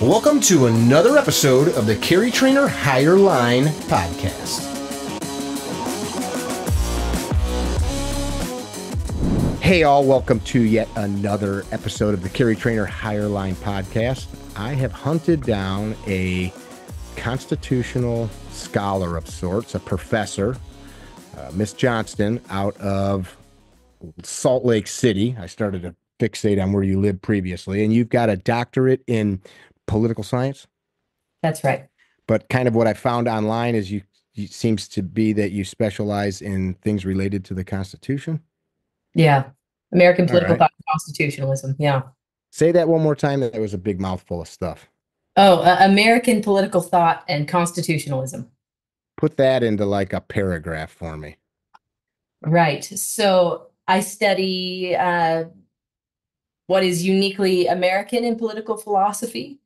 Welcome to another episode of the Carry Trainer Higher Line podcast. Hey, all, welcome to yet another episode of the Carry Trainer Higher Line podcast. I have hunted down a constitutional scholar of sorts, a professor, uh, Miss Johnston, out of Salt Lake City. I started to fixate on where you lived previously, and you've got a doctorate in political science. That's right. But kind of what I found online is you, you seems to be that you specialize in things related to the Constitution. Yeah. American political right. thought constitutionalism. Yeah. Say that one more time. That was a big mouthful of stuff. Oh, uh, American political thought and constitutionalism. Put that into like a paragraph for me. Right. So I study uh, what is uniquely American in political philosophy,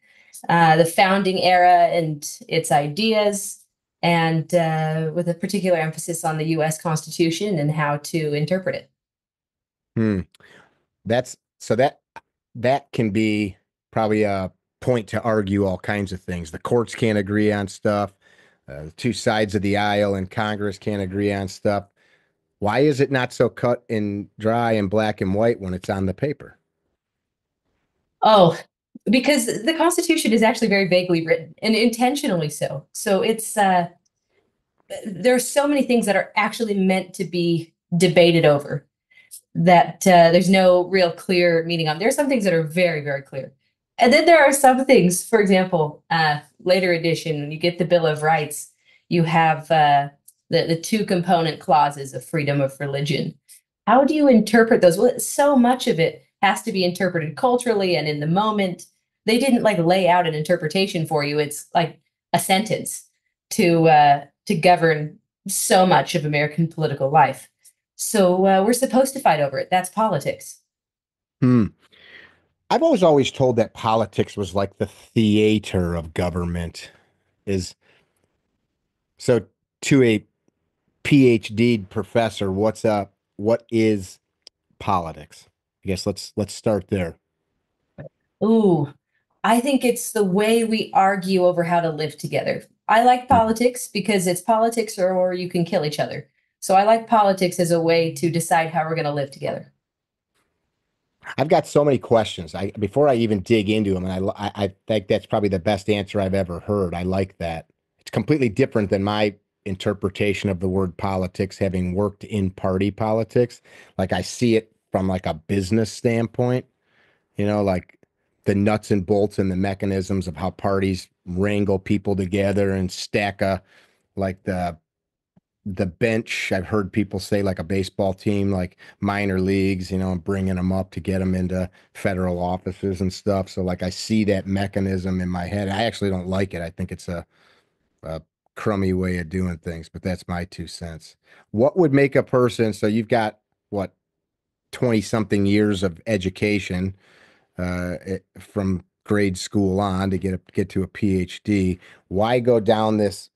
uh, the founding era and its ideas, and uh, with a particular emphasis on the U.S. Constitution and how to interpret it. Hmm. That's so that that can be probably a point to argue all kinds of things. The courts can't agree on stuff. Uh, the two sides of the aisle in Congress can't agree on stuff. Why is it not so cut and dry and black and white when it's on the paper? Oh, because the Constitution is actually very vaguely written and intentionally so. So it's uh, there are so many things that are actually meant to be debated over that uh, there's no real clear meaning on. There are some things that are very, very clear. And then there are some things, for example, uh, later edition, when you get the Bill of Rights, you have uh, the, the two component clauses of freedom of religion. How do you interpret those? Well, so much of it has to be interpreted culturally and in the moment. They didn't like lay out an interpretation for you. It's like a sentence to uh, to govern so much of American political life. So uh, we're supposed to fight over it. That's politics. Hmm. I've always always told that politics was like the theater of government. Is so to a PhD professor, what's up? What is politics? I guess let's let's start there. Ooh, I think it's the way we argue over how to live together. I like hmm. politics because it's politics or, or you can kill each other. So I like politics as a way to decide how we're going to live together. I've got so many questions. I before I even dig into them, and I, I I think that's probably the best answer I've ever heard. I like that. It's completely different than my interpretation of the word politics, having worked in party politics. Like I see it from like a business standpoint. You know, like the nuts and bolts and the mechanisms of how parties wrangle people together and stack a like the the bench. I've heard people say like a baseball team like minor leagues you know and bringing them up to get them into federal offices and stuff. So like i see that mechanism in my head. I actually don't like it. I think it's a, a crummy way of doing things but that's my two cents. What would make a person so you've got what 20 something years of education uh, it- from grade school on to get a, get to a phd why go down this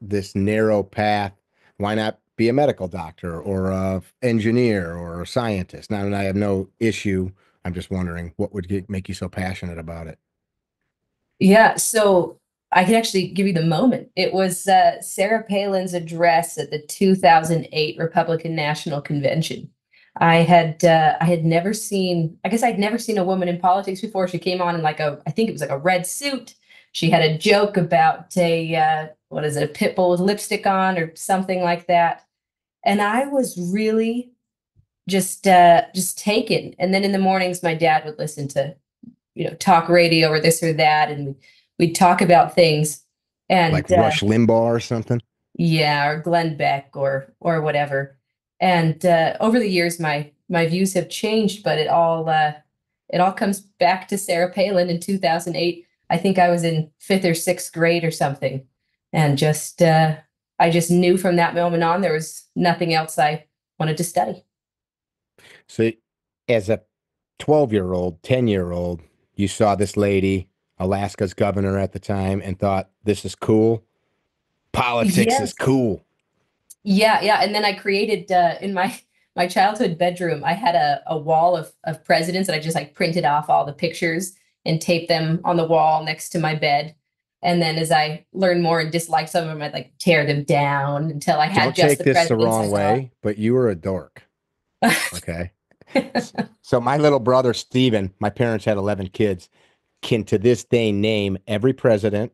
this narrow path why not be a medical doctor or a engineer or a scientist now and i have no issue i'm just wondering what would get, make you so passionate about it Yeah, so I can actually give you the moment. It was uh, Sarah Palin's address at the 2008 Republican National Convention. I had uh, I had never seen I guess I'd never seen a woman in politics before. She came on in like a I think it was like a red suit. She had a joke about a uh, what is it a pit bull with lipstick on or something like that, and I was really just uh, just taken. And then in the mornings, my dad would listen to you know talk radio or this or that, and we'd talk about things. And like uh, rush limbaugh or something yeah, or Glenn Beck or or whatever. And uh, over the years, my my views have changed, but it all uh, it all comes back to Sarah Palin in 2008. I think I was in fifth or sixth grade or something, and just uh, I just knew from that moment on there was nothing else I wanted to study. So, as a 12 year old, 10 year old, you saw this lady, Alaska's governor at the time, and thought, this is cool. Politics Yes. is cool. Yeah, yeah. And then I created uh, in my my childhood bedroom, I had a, a wall of of presidents that I just like printed off all the pictures and taped them on the wall next to my bed. And then as I learned more and disliked some of them, I'd like tear them down until I had Don't just take the this the wrong way, but you were a dork. Okay. So my little brother Steven, my parents had 11 kids, can to this day name every president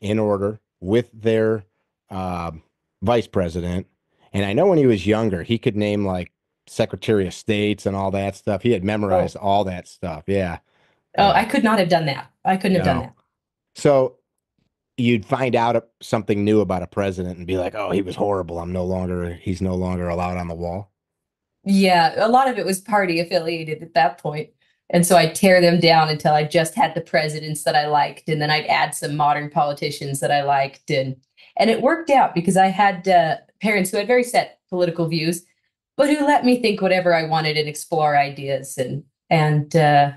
in order with their um, vice president. And I know when he was younger, he could name like Secretary of States and all that stuff. He had memorized oh. all that stuff. Yeah. oh, uh, I could not have done that. I couldn't have done that. So you'd find out something new about a president and be like, "Oh, he was horrible. I'm no longer. He's no longer allowed on the wall." Yeah, a lot of it was party affiliated at that point. And so I'd tear them down until I just had the presidents that I liked, and then I'd add some modern politicians that I liked, and and it worked out because I had uh, parents who had very set political views, but who let me think whatever I wanted and explore ideas. And and uh,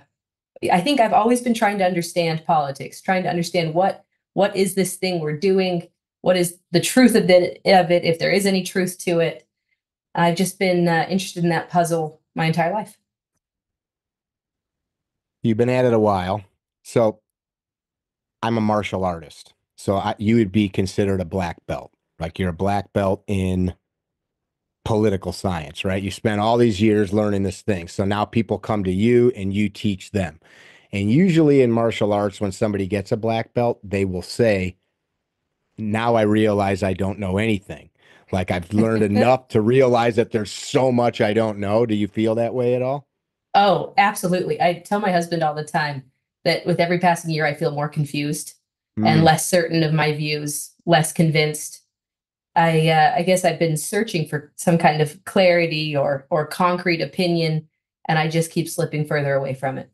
I think I've always been trying to understand politics, trying to understand what what is this thing we're doing, what is the truth of it, of it, if there is any truth to it. I've just been uh, interested in that puzzle my entire life. You've been at it a while. So I'm a martial artist. So I, you would be considered a black belt. Like you're a black belt in political science, right? You spent all these years learning this thing. So now people come to you and you teach them. And usually in martial arts, when somebody gets a black belt, they will say, Now I realize I don't know anything. Like I've learned enough to realize that there's so much I don't know. Do you feel that way at all? Oh, absolutely. I tell my husband all the time that with every passing year, I feel more confused and Mm. less certain of my views, less convinced. I uh, I guess I've been searching for some kind of clarity or or concrete opinion, and I just keep slipping further away from it.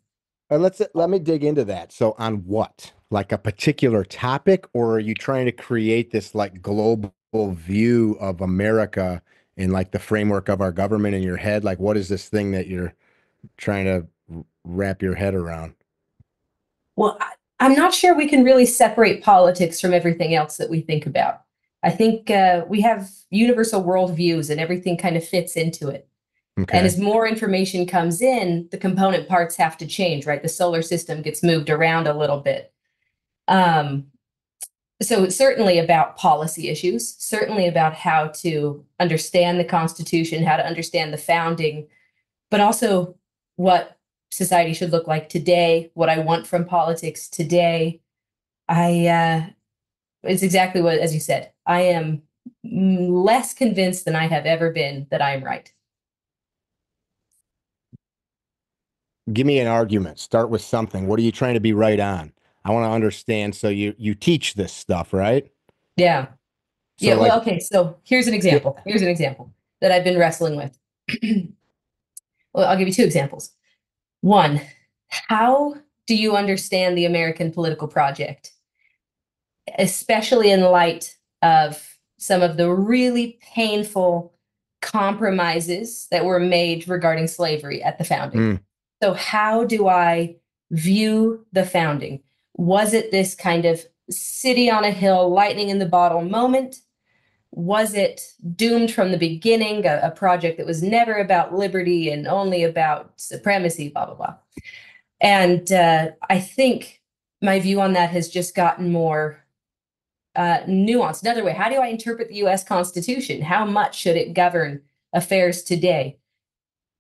Uh, let's let me dig into that. So on what? Like a particular topic or are you trying to create this like global view of America in like the framework of our government in your head? Like what is this thing that you're trying to wrap your head around? Well, I, I'm not sure we can really separate politics from everything else that we think about. I think uh, we have universal worldviews, and everything kind of fits into it. Okay. And as more information comes in, the component parts have to change, right? The solar system gets moved around a little bit. Um, so it's certainly about policy issues, certainly about how to understand the Constitution, how to understand the founding, but also what society should look like today, what I want from politics today. I uh, it's exactly what, as you said, I am less convinced than I have ever been that I am right. Give me an argument. Start with something. What are you trying to be right on? I want to understand. So you you teach this stuff, right? Yeah. So yeah. like, well, okay. So here's an example. Here's an example that I've been wrestling with. well, I'll give you two examples. One, how do you understand the American political project, especially in light of some of the really painful compromises that were made regarding slavery at the founding? Mm. So, how do I view the founding? Was it this kind of city on a hill, lightning in the bottle moment? Was it doomed from the beginning, a, a project that was never about liberty and only about supremacy, blah, blah, blah? And uh, I think my view on that has just gotten more uh, nuanced. Another way, how do I interpret the US Constitution? How much should it govern affairs today?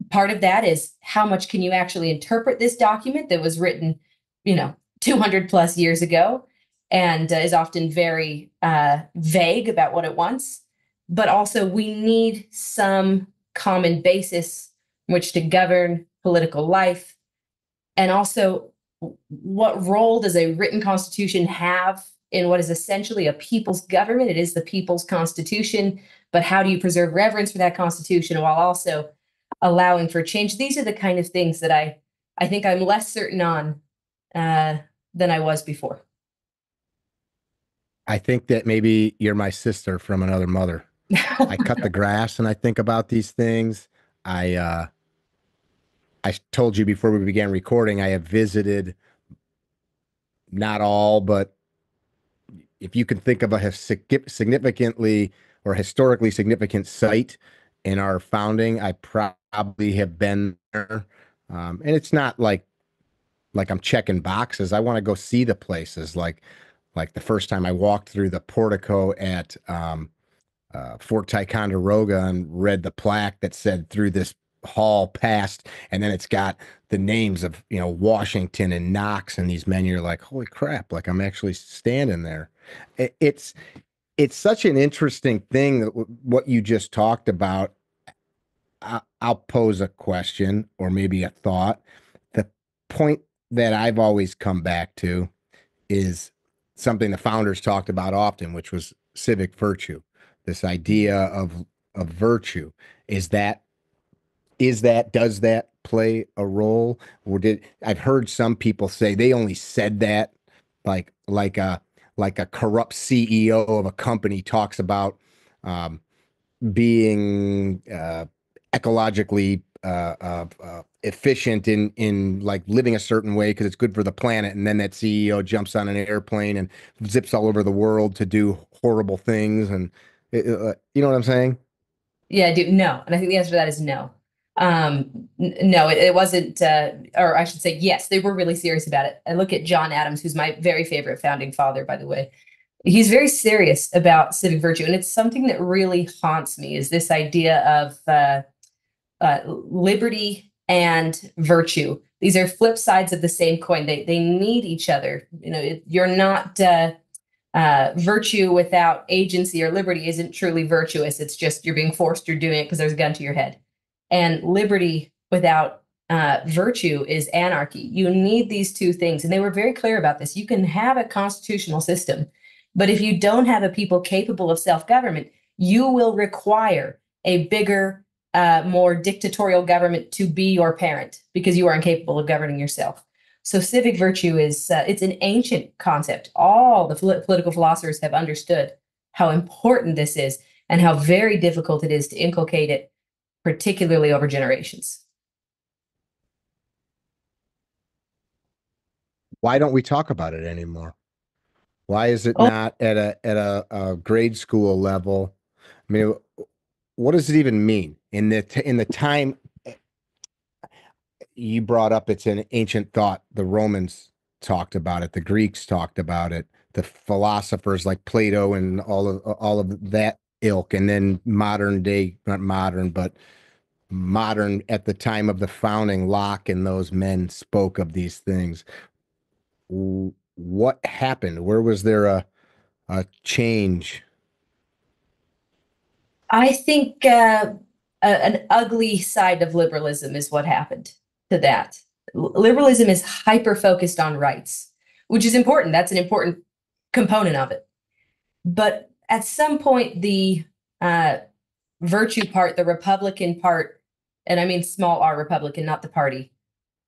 Part of that is how much can you actually interpret this document that was written, you know, 200 plus years ago and uh, is often very uh, vague about what it wants. But also, we need some common basis in which to govern political life. And also, what role does a written constitution have in what is essentially a people's government? It is the people's constitution, but how do you preserve reverence for that constitution while also allowing for change? These are the kind of things that I, I think I'm less certain on uh, than I was before. I think that maybe you're my sister from another mother. I cut the grass and I think about these things. I uh I told you before we began recording, I have visited not all, but if you can think of a significantly or historically significant site in our founding, I probably have been there. Um, and it's not like, like I'm checking boxes. I want to go see the places. Like like the first time I walked through the portico at um, uh, Fort Ticonderoga and read the plaque that said through this hall past, and then it's got the names of you know Washington and Knox and these men. You're like, holy crap! Like I'm actually standing there. It, it's it's such an interesting thing that w- what you just talked about. I, I'll pose a question or maybe a thought. The point that I've always come back to is something the founders talked about often, which was civic virtue. This idea of of virtue is that is that does that play a role or did I've heard some people say they only said that like like a like a corrupt CEO of a company talks about um, being uh, ecologically uh, uh, uh, efficient in in like living a certain way because it's good for the planet, and then that CEO jumps on an airplane and zips all over the world to do horrible things, and uh, you know what I'm saying? Yeah. No. And I think the answer to that is no. Um, n- no, it, it wasn't, uh, or I should say, yes, they were really serious about it. I look at John Adams, who's my very favorite founding father, by the way. He's very serious about civic virtue, and it's something that really haunts me. Is this idea of uh, uh, liberty and virtue? These are flip sides of the same coin. They they need each other. You know, it, you're not. Uh, uh, virtue without agency or liberty isn't truly virtuous. It's just you're being forced, you're doing it because there's a gun to your head. And liberty without uh, virtue is anarchy. You need these two things. And they were very clear about this. You can have a constitutional system, but if you don't have a people capable of self government, you will require a bigger, uh, more dictatorial government to be your parent because you are incapable of governing yourself. So civic virtue is uh, it's an ancient concept. All the pol- political philosophers have understood how important this is and how very difficult it is to inculcate it, particularly over generations. Why don't we talk about it anymore? Why is it Oh. not at a at a, a grade school level? I mean, what does it even mean in the t- in the time eh, you brought up? It's an ancient thought. The Romans talked about it. The Greeks talked about it. The philosophers like Plato and all of all of that ilk, and then modern day, not modern, but modern at the time of the founding, Locke and those men spoke of these things. What happened? Where was there a a change? I think uh, a- an ugly side of liberalism is what happened to that. Liberalism is hyper focused on rights, which is important. That's an important component of it. But at some point, the uh, virtue part, the Republican part, and I mean small r Republican, not the party,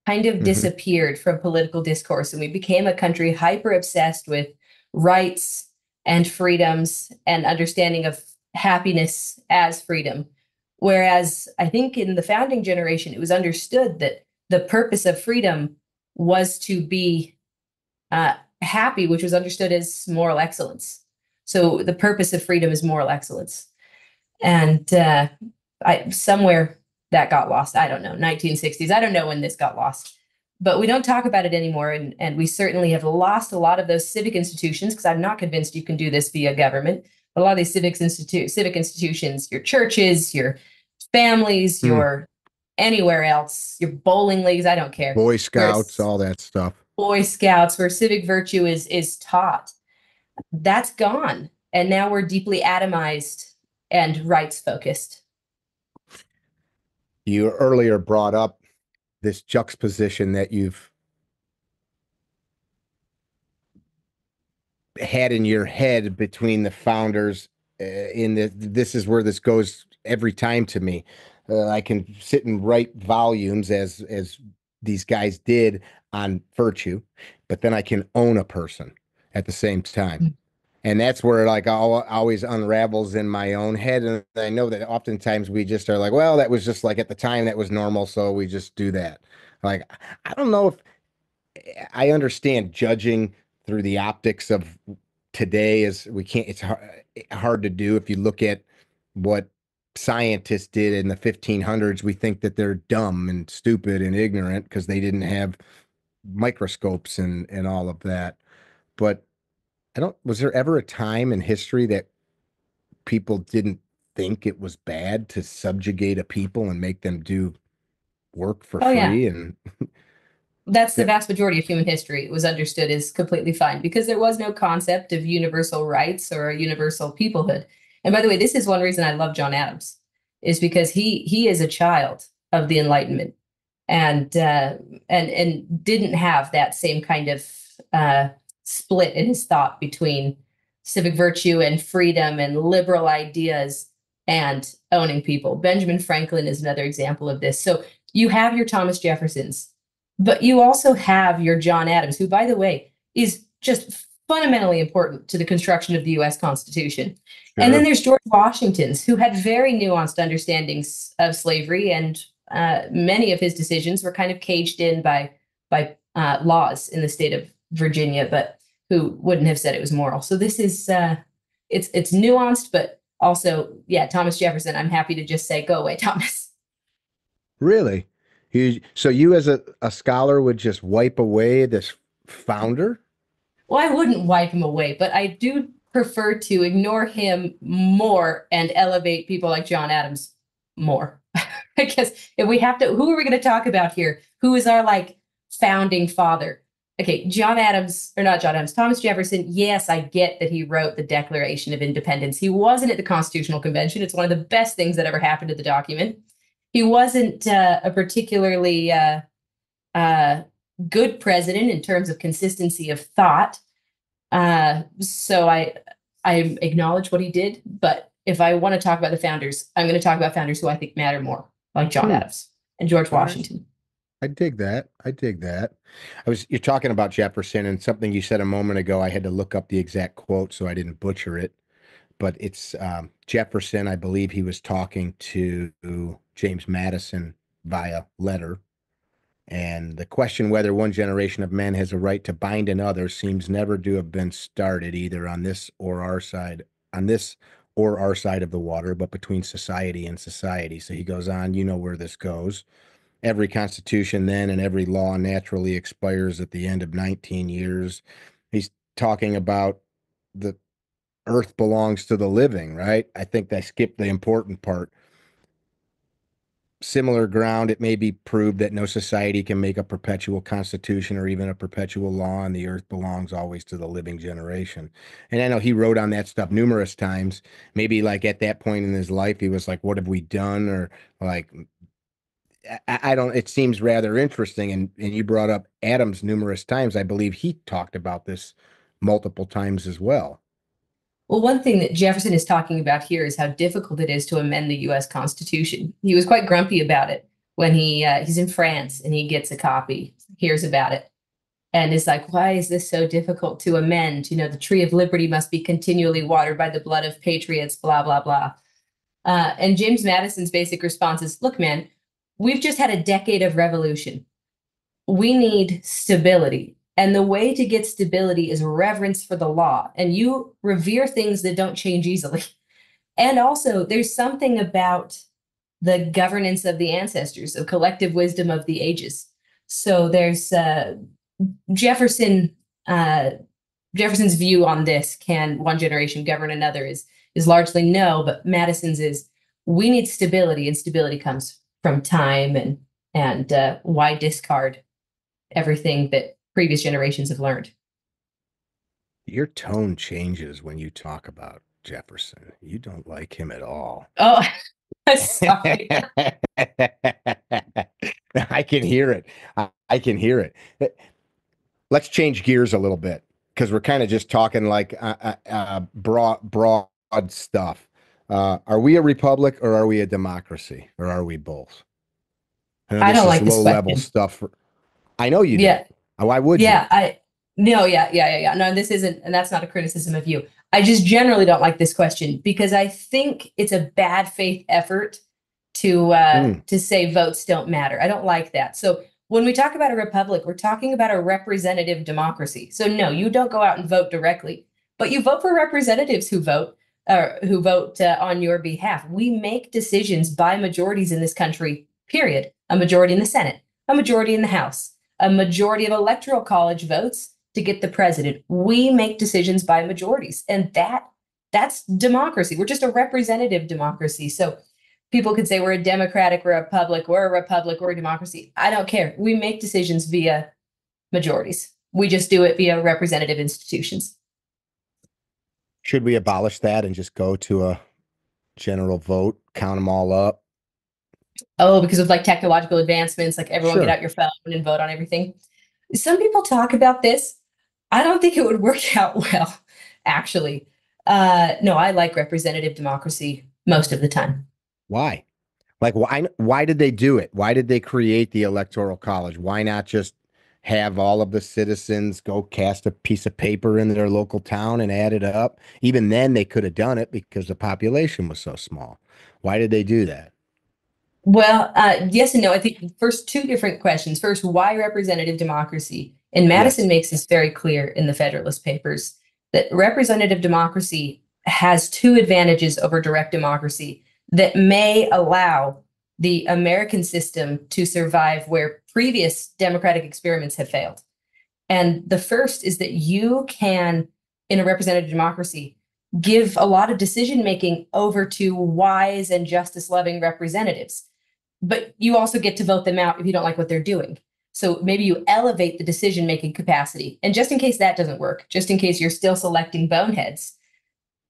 kind of Mhm. disappeared from political discourse. And we became a country hyper obsessed with rights and freedoms and understanding of happiness as freedom. Whereas I think in the founding generation, it was understood that the purpose of freedom was to be uh, happy, which was understood as moral excellence. So the purpose of freedom is moral excellence. And uh, I somewhere that got lost. I don't know, 1960s. I don't know when this got lost. But we don't talk about it anymore. And, and we certainly have lost a lot of those civic institutions because I'm not convinced you can do this via government. A lot of these civic, institu- civic institutions, your churches, your families, Hmm. your anywhere else, your bowling leagues, I don't care. Boy Scouts, all that stuff. Boy Scouts, where civic virtue is is taught. That's gone. And now we're deeply atomized and rights focused. You earlier brought up this juxtaposition that you've had in your head between the founders. Uh, in the this is where this goes every time to me. Uh, I can sit and write volumes as as these guys did on virtue, but then I can own a person at the same time. Mm. And that's where like all always unravels in my own head. And I know that oftentimes we just are like, well, that was just like at the time that was normal, so we just do that. Like I don't know if I understand judging through the optics of today is we can't it's hard, eh, hard to do if you look at what scientists did in the 1500s we think that they're dumb and stupid and ignorant because they didn't have microscopes and and all of that. But I don't. Was there ever a time in history that people didn't think it was bad to subjugate a people and make them do work for Oh, yeah. free? And That's the Yeah. vast majority of human history. It was understood as completely fine because there was no concept of universal rights or universal peoplehood. And by the way, this is one reason I love John Adams, is because he he is a child of the Enlightenment, and uh, and and didn't have that same kind of uh, split in his thought between civic virtue and freedom and liberal ideas and owning people. Benjamin Franklin is another example of this. So you have your Thomas Jeffersons, but you also have your John Adams, who, by the way, is just fundamentally important to the construction of the US Constitution. And then there's George Washington's, who had very nuanced understandings of slavery, and uh, many of his decisions were kind of caged in by by uh, laws in the state of Virginia, but who wouldn't have said it was moral. So this is uh, it's it's nuanced, but also, yeah, Thomas Jefferson. I'm happy to just say, go away, Thomas. really, you, so you as a, a scholar would just wipe away this founder? Well, I wouldn't wipe him away, but I do prefer to ignore him more and elevate people like John Adams more. Guess if we have to, who are we going to talk about here? Who is our like founding father? Okay, John Adams, or not John Adams, Thomas Jefferson. Yes, I get that he wrote the Declaration of Independence. He wasn't at the Constitutional Convention. It's one of the best things that ever happened to the document. He wasn't uh, a particularly uh, uh, good president in terms of consistency of thought. Uh, so I I acknowledge what he did, but if I want to talk about the founders, I'm going to talk about founders who I think matter more, like John Hmm. Adams and George Washington. I dig that. I dig that. I was you're talking about Jefferson and something you said a moment ago. I had to look up the exact quote so I didn't butcher it. But it's um, Jefferson. I believe he was talking to James Madison via letter. And the question whether one generation of men has a right to bind another seems never to have been started either on this or our side, on this or our side of the water, but between society and society. So he goes on, you know where this goes every constitution then and every law naturally expires at the end of 19 years. He's talking about the earth belongs to the living, right? I think I skipped the important part. Similar ground, it may be proved that no society can make a perpetual constitution or even a perpetual law, and the earth belongs always to the living generation. And I know he wrote on that stuff numerous times. Maybe like at that point in his life, he was like, What have we done? Or like, I, I don't. It seems rather interesting, and and you brought up Adams numerous times. I believe he talked about this multiple times as well. Well, one thing that Jefferson is talking about here is how difficult it is to amend the U.S. Constitution. He was quite grumpy about it when he uh, he's in France and he gets a copy, hears about it, and is like, "Why is this so difficult to amend? You know, the tree of liberty must be continually watered by the blood of patriots." Blah blah blah. Uh, and James Madison's basic response is, "Look, man, we've just had a decade of revolution. We need stability. And the way to get stability is reverence for the law. And you revere things that don't change easily. And also, there's something about the governance of the ancestors, the collective wisdom of the ages. So there's uh, Jefferson. Uh, Jefferson's view on this: can one generation govern another? Is is largely no, but Madison's is we need stability, and stability comes from time and and uh, why discard everything that previous generations have learned. Your tone changes when you talk about Jefferson. You don't like him at all. Oh, sorry. I can hear it. I, I can hear it. Uh, Let's change gears a little bit because we're kind of just talking like uh, uh, uh, broad, broad stuff. Uh, are we a republic or are we a democracy or are we both? know I don't like this low level stuff. For, I know you. do. yeah, Why would yeah, you? I no, yeah, yeah, yeah, yeah. No, this isn't, and that's not a criticism of you. I just generally don't like this question because I think it's a bad faith effort to uh, Hmm. to say votes don't matter. I don't like that. So when we talk about a republic, we're talking about a representative democracy. So no, you don't go out and vote directly, but you vote for representatives who vote uh, who vote uh, on your behalf. We make decisions by majorities in this country. Period. A majority in the Senate, a majority in the House, a majority of electoral college votes to get the president. We make decisions by majorities, and that that's democracy. We're just a representative democracy. So people could say we're a democratic, we're a republic, we're a republic, we're a democracy. I don't care. We make decisions via majorities. We just do it via representative institutions. Should we abolish that and just go to a general vote, count them all up? Oh, because of like technological advancements, like everyone Sure. get out your phone and vote on everything. Some people talk about this. I don't think it would work out well, actually. Uh, no, I like representative democracy most of the time. Why? Like why why did they do it? Why did they create the electoral college? Why not just have all of the citizens go cast a piece of paper in their local town and add it up? Even then they could have done it because the population was so small. Why did they do that? Well, uh, yes and no. I think first two different questions. First, why representative democracy? And Madison makes this very clear in the Federalist Papers that representative democracy has two advantages over direct democracy that may allow the American system to survive where previous democratic experiments have failed. And the first is that you can, in a representative democracy, give a lot of decision making over to wise and justice loving representatives. But you also get to vote them out if you don't like what they're doing. So maybe you elevate the decision making capacity. And just in case that doesn't work, just in case you're still selecting boneheads,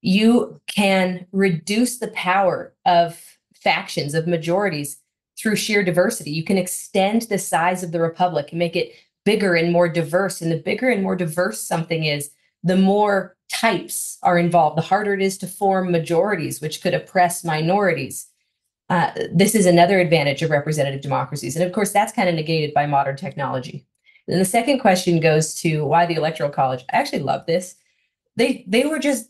you can reduce the power of factions, of majorities through sheer diversity. You can extend the size of the republic and make it bigger and more diverse. And the bigger and more diverse something is, the more types are involved, the harder it is to form majorities, which could oppress minorities. Uh, this is another advantage of representative democracies. And of course, that's kind of negated by modern technology. Then the second question goes to why the Electoral College. I actually love this. They they were just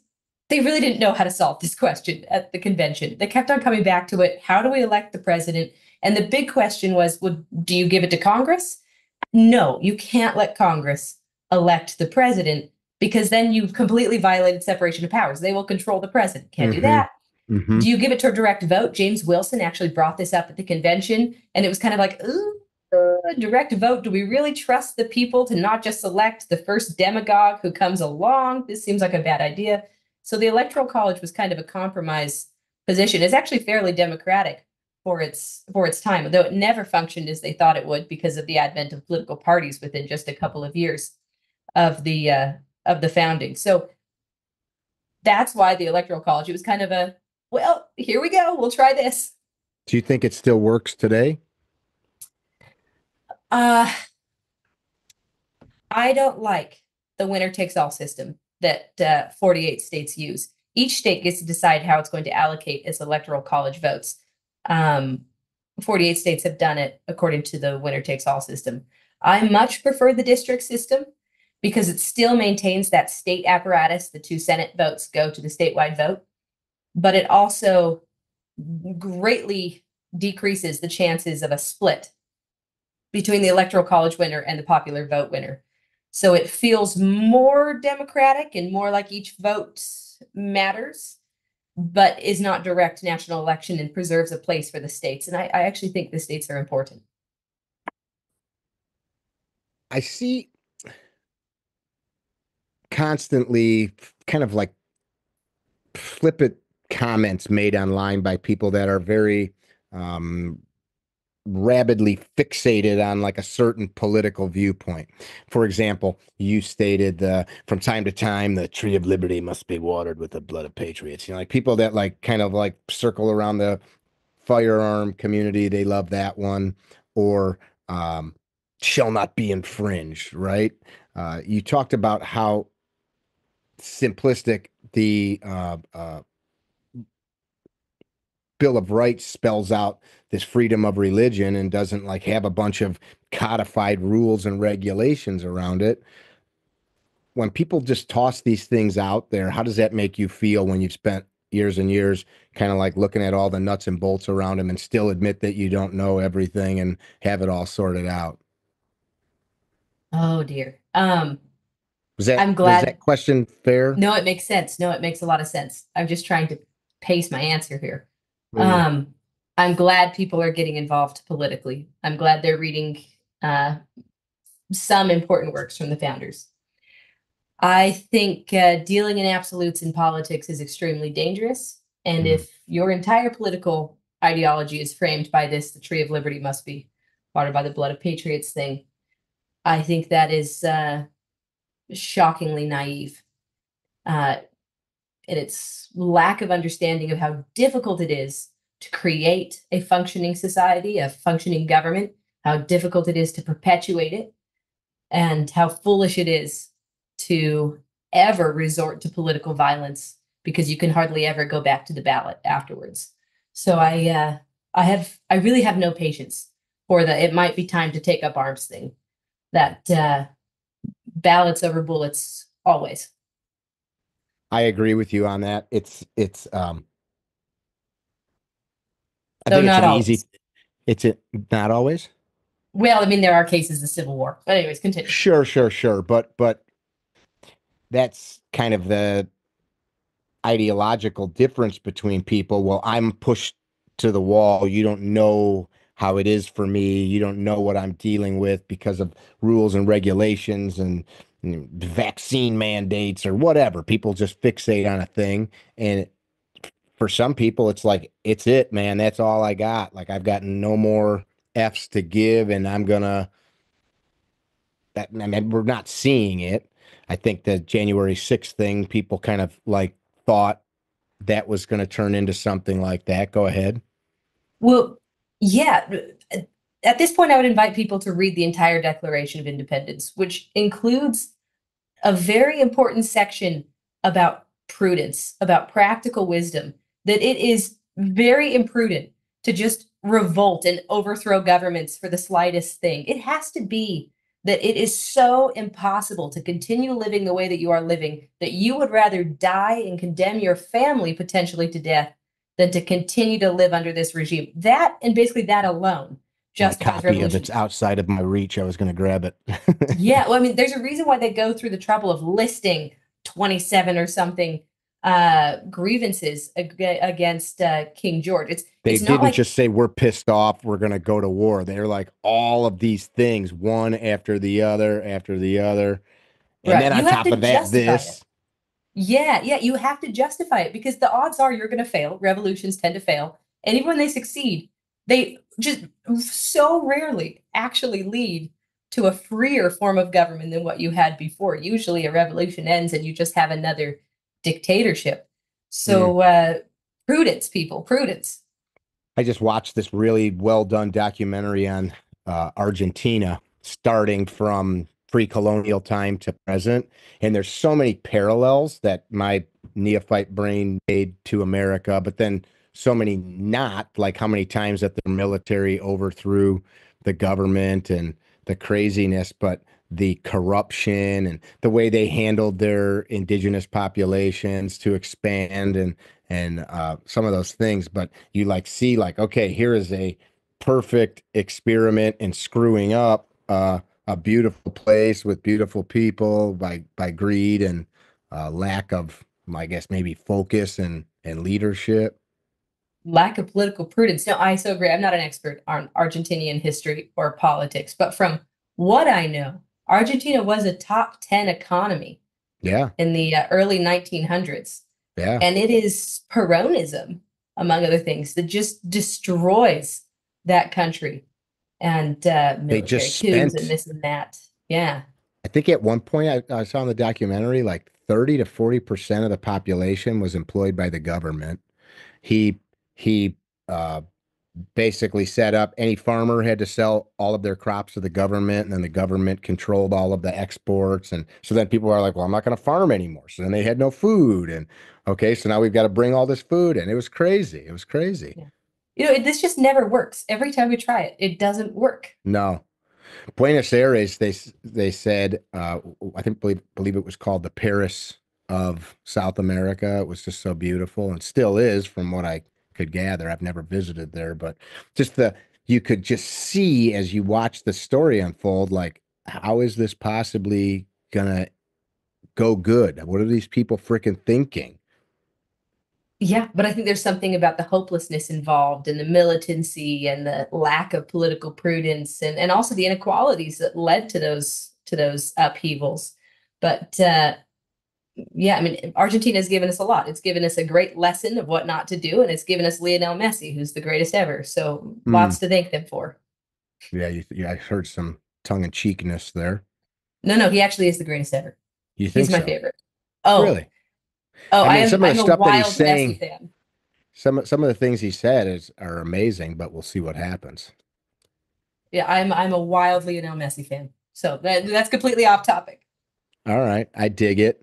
they really didn't know how to solve this question at the convention. They kept on coming back to it. How do we elect the president? And the big question was, would do you give it to Congress? No, you can't let Congress elect the president because then you've completely violated separation of powers. They will control the president. Can't do Mhm. that. Mhm. Do you give it to a direct vote? James Wilson actually brought this up at the convention, and it was kind of like, ooh, uh, direct vote. Do we really trust the people to not just select the first demagogue who comes along? This seems like a bad idea. So the Electoral College was kind of a compromise position. It's actually fairly democratic for its for its time, though it never functioned as they thought it would because of the advent of political parties within just a couple of years of the uh, of the founding. So that's why the Electoral College. It was kind of a well, here we go. We'll try this. Do you think it still works today? Uh, I don't like the winner takes all system that uh, 48 states use. Each state gets to decide how it's going to allocate its electoral college votes. Um, 48 states have done it according to the winner takes all system. I much prefer the district system because it still maintains that state apparatus. The two Senate votes go to the statewide vote, but it also greatly decreases the chances of a split between the electoral college winner and the popular vote winner. So it feels more democratic and more like each vote matters, but is not direct national election and preserves a place for the states. And I, I actually think the states are important. I see constantly kind of like flippant comments made online by people that are very um, rabidly fixated on like a certain political viewpoint. For example, you stated uh, from time to time the tree of liberty must be watered with the blood of patriots. You know, like people that like kind of like circle around the firearm community, they love that one, or um, shall not be infringed. Right? Uh, you talked about how simplistic the uh, uh, Bill of Rights spells out this freedom of religion and doesn't like have a bunch of codified rules and regulations around it. When people just toss these things out there, how does that make you feel when you've spent years and years kind of like looking at all the nuts and bolts around them and still admit that you don't know everything and have it all sorted out? Oh dear. Um, Was that, I'm glad- that question fair? no, it makes sense. No, it makes a lot of sense. I'm just trying to pace my answer here. Mm. Um, I'm glad people are getting involved politically. I'm glad they're reading uh, some important works from the founders. I think uh, dealing in absolutes in politics is extremely dangerous. And Mhm. if your entire political ideology is framed by this, the tree of liberty must be watered by the blood of patriots thing, I think that is uh, shockingly naive. Uh, and its lack of understanding of how difficult it is to create a functioning society, a functioning government, how difficult it is to perpetuate it, and how foolish it is to ever resort to political violence because you can hardly ever go back to the ballot afterwards. So I uh, I have I really have no patience for the it might be time to take up arms thing. That uh, ballots over bullets always. I agree with you on that. It's it's um I Though think it's an always. easy it's a, not always. Well, I mean, there are cases of civil war. But anyways, continue. Sure, sure, sure. But but that's kind of the ideological difference between people. Well, I'm pushed to the wall. You don't know how it is for me. You don't know what I'm dealing with because of rules and regulations and vaccine mandates or whatever. People just fixate on a thing. And for some people, it's like, it's it, man. That's all I got. Like, I've gotten no more F's to give, and I'm going to that I mean, we're not seeing it. I think the January 6th thing, people kind of like thought that was going to turn into something like that. Go ahead. Well, yeah. At this point, I would invite people to read the entire Declaration of Independence, which includes a very important section about prudence, about practical wisdom, that it is very imprudent to just revolt and overthrow governments for the slightest thing. It has to be that it is so impossible to continue living the way that you are living that you would rather die and condemn your family potentially to death than to continue to live under this regime. That and basically that alone Justifies copy of it's outside of my reach. I was going to grab it. Yeah, well, I mean, there's a reason why they go through the trouble of listing 27 or something uh grievances ag- against uh King George. It's They it's didn't like just say we're pissed off, we're going to go to war. They're like all of these things, one after the other, after the other. And Right. then on top to of that, justify it. this. Yeah, yeah, you have to justify it because the odds are you're going to fail. Revolutions tend to fail. And even when they succeed, they just so rarely actually lead to a freer form of government than what you had before. Usually a revolution ends and you just have another dictatorship. So uh prudence people, prudence. I just watched this really well done documentary on uh, Argentina, starting from pre colonial time to present. And there's so many parallels that my neophyte brain made to America, but then so many not, like how many times that the military overthrew the government and the craziness, but the corruption and the way they handled their indigenous populations to expand and and uh, some of those things. But you like see like, okay, here is a perfect experiment in screwing up uh, a beautiful place with beautiful people by by greed and uh, lack of, I guess, maybe focus and and leadership. Lack of political prudence. No, I so agree. I'm not an expert on Argentinian history or politics, but from what I know, Argentina was a top 10 economy Yeah, in the uh, early 1900s. yeah. And it is Peronism, among other things, that just destroys that country and uh, military just spent- and this and that. Yeah. I think at one point I, I saw in the documentary like 30 to 40 percent of the population was employed by the government. He he uh, basically set up any farmer had to sell all of their crops to the government, and then the government controlled all of the exports. And so then people are like, "Well, I'm not going to farm anymore." So then they had no food, and okay, so now we've got to bring all this food, and it was crazy. It was crazy. Yeah. You know, it, this just never works. Every time we try it, it doesn't work. No. Buenos Aires, they they said, uh, I think believe believe it was called the Paris of South America. It was just so beautiful and still is, from what I could gather. I've never visited there, but just the you could just see as you watch the story unfold, like how is this possibly gonna go good? What are these people freaking thinking? Yeah, but I think there's something about the hopelessness involved and the militancy and the lack of political prudence and, and also the inequalities that led to those to those upheavals. But uh, yeah, I mean, Argentina has given us a lot. It's given us a great lesson of what not to do, and it's given us Lionel Messi, who's the greatest ever. So Mm. lots to thank them for. Yeah, you, yeah, I heard some tongue in cheekness there. No, no, he actually is the greatest ever. You think He's my so? favorite. Oh, Really? oh, I I, mean, am, some of the I'm stuff that he's saying- Some some of the things he said is are amazing, but we'll see what happens. Yeah, I'm I'm a wild Lionel Messi fan. So that, that's completely off topic. All right, I dig it.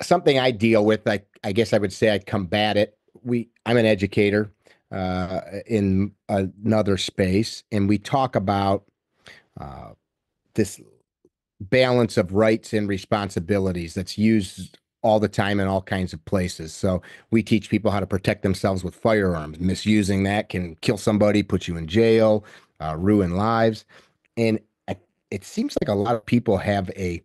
Something I deal with, I I guess I would say I combat it. We I'm an educator uh, in another space, and we talk about uh, this balance of rights and responsibilities that's used all the time in all kinds of places. So we teach people how to protect themselves with firearms. Misusing that can kill somebody, put you in jail, uh, ruin lives, and it seems like a lot of people have a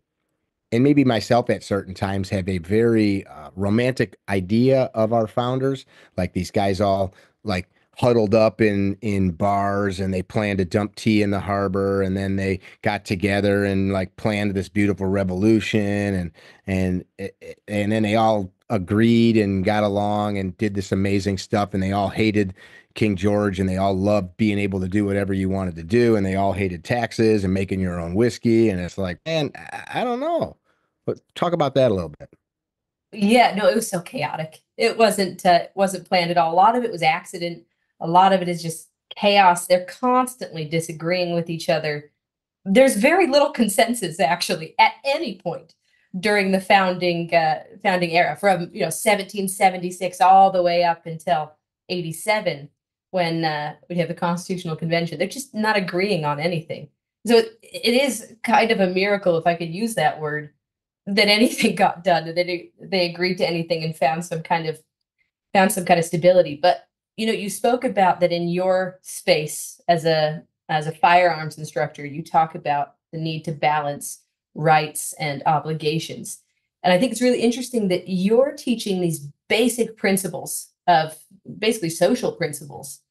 and maybe myself at certain times have a very uh, romantic idea of our founders like these guys all like huddled up in in bars and they planned to dump tea in the harbor and then they got together and like planned this beautiful revolution and and and then they all agreed and got along and did this amazing stuff and they all hated King George and they all loved being able to do whatever you wanted to do and they all hated taxes and making your own whiskey and it's like man I, I don't know but talk about that a little bit Yeah, no, it was so chaotic. It wasn't uh, wasn't planned at all. A lot of it was accident. A lot of it is just chaos. They're constantly disagreeing with each other. There's very little consensus actually at any point during the founding uh, founding era, from you know 1776 all the way up until 87, when uh, we have the Constitutional Convention. They're just not agreeing on anything. So it, it is kind of a miracle, if I could use that word, that anything got done that they agreed to anything and found some kind of found some kind of stability. But you know you spoke about that in your space as a as a firearms instructor you talk about the need to balance rights and obligations. And i think it's really interesting that you're teaching these basic principles of basically social principles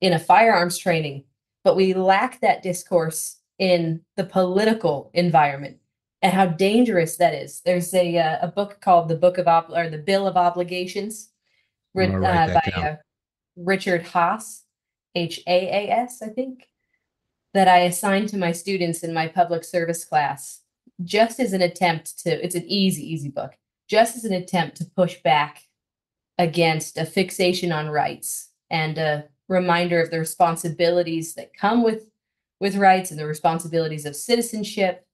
in a firearms training but we lack that discourse in the political environment and how dangerous that is. There's a uh, a book called the Book of Ob- or the Bill of Obligations, writ- I'm gonna write uh, by uh, Richard Haas, H A A S, I think, that I assigned to my students in my public service class, just as an attempt to. It's an easy, easy book, just as an attempt to push back against a fixation on rights and a reminder of the responsibilities that come with with rights and the responsibilities of citizenship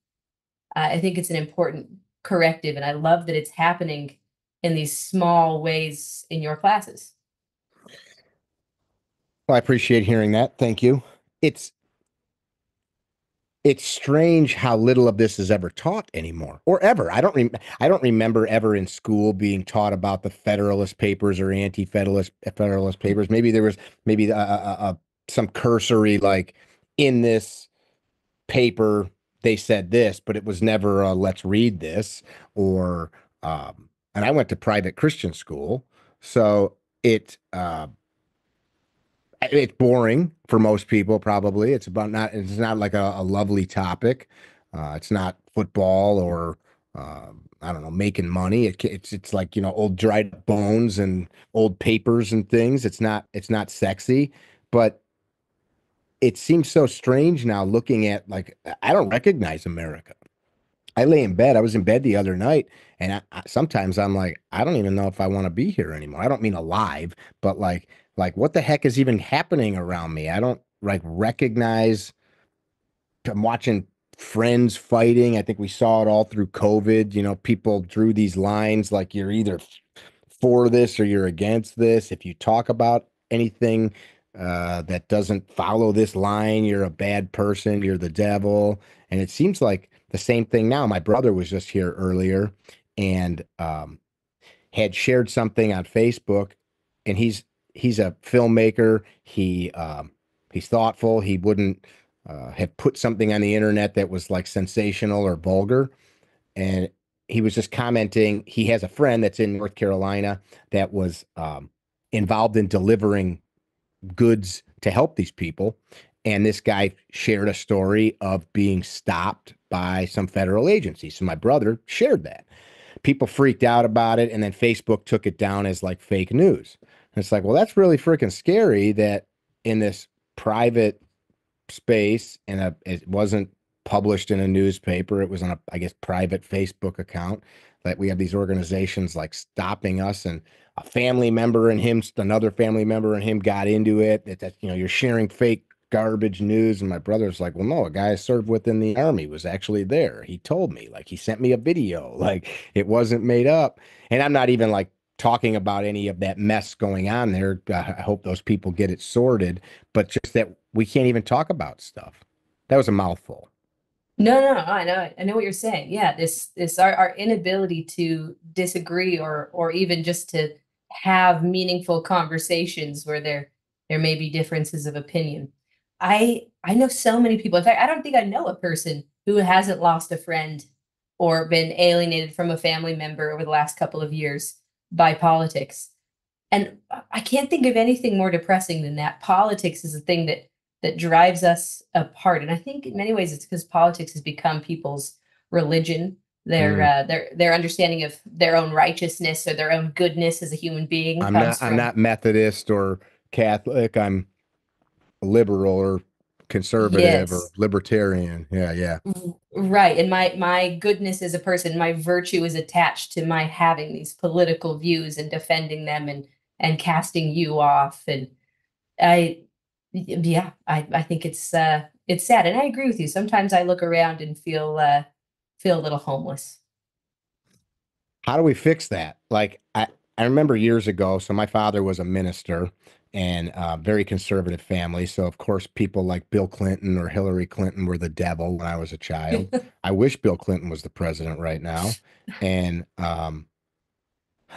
I think it's an important corrective, and I love that it's happening in these small ways in your classes. Well, I appreciate hearing that. Thank you. It's it's strange how little of this is ever taught anymore, or ever. I don't rem- I don't remember ever in school being taught about the Federalist Papers or anti-Federalist Federalist Papers. Maybe there was maybe a, a, a, some cursory like in this paper they said this, but it was never a, let's read this or um, and I went to private Christian school, so it. Uh, it's boring for most people probably. It's about not it's not like a, a lovely topic. Uh it's not football or um i don't know making money. It, it's it's like you know old dried bones and old papers and things. It's not it's not sexy but it seems so strange now looking at like i don't recognize america. I lay in bed i was in bed the other night and I, I, sometimes i'm like i don't even know if i want to be here anymore. I don't mean alive but like like what the heck is even happening around me? I don't like recognize i'm watching friends fighting. I think we saw it all through covid. You know people drew these lines like you're either for this or you're against this. If you talk about anything uh, that doesn't follow this line you're a bad person you're the devil and it seems like the same thing now my brother was just here earlier and um, had shared something on facebook and he's he's a filmmaker. He um, he's thoughtful. He wouldn't uh, have put something on the internet that was like sensational or vulgar. And he was just commenting. He has a friend that's in North Carolina that was um, involved in delivering goods to help these people. And this guy shared a story of being stopped by some federal agency. So my brother shared that. People freaked out about it, and then Facebook took it down as like fake news. And it's like, well, that's really freaking scary that in this private space and it wasn't published in a newspaper. It was on a, I guess, private Facebook account that we have these organizations like stopping us and a family member and him, another family member and him got into it. That, that you know, you're sharing fake garbage news. And my brother's like, well, no, a guy I served with in the army was actually there. He told me, like, he sent me a video, like it wasn't made up. And I'm not even like talking about any of that mess going on there. I hope those people get it sorted, but just that we can't even talk about stuff. That was a mouthful. No, no, I know, I know what you're saying. Yeah, this this our, our inability to disagree or or even just to have meaningful conversations where there there may be differences of opinion. I I know so many people. In fact, I don't think I know a person who hasn't lost a friend or been alienated from a family member over the last couple of years by politics. And I can't think of anything more depressing than that. Politics is a thing that that drives us apart. And I think in many ways it's because politics has become people's religion, their mm. uh, their their understanding of their own righteousness or their own goodness as a human being. I'm not from... I'm not Methodist or Catholic. I'm liberal or conservative yes. or libertarian. Yeah, yeah. Right. And my my goodness as a person, my virtue is attached to my having these political views and defending them and and casting you off. And I yeah, I, I think it's uh it's sad. And I agree with you. Sometimes I look around and feel uh feel a little homeless. How do we fix that? Like I, I remember years ago, so my father was a minister and uh, very conservative family. So of course, people like Bill Clinton or Hillary Clinton were the devil when I was a child. I wish Bill Clinton was the president right now. And um,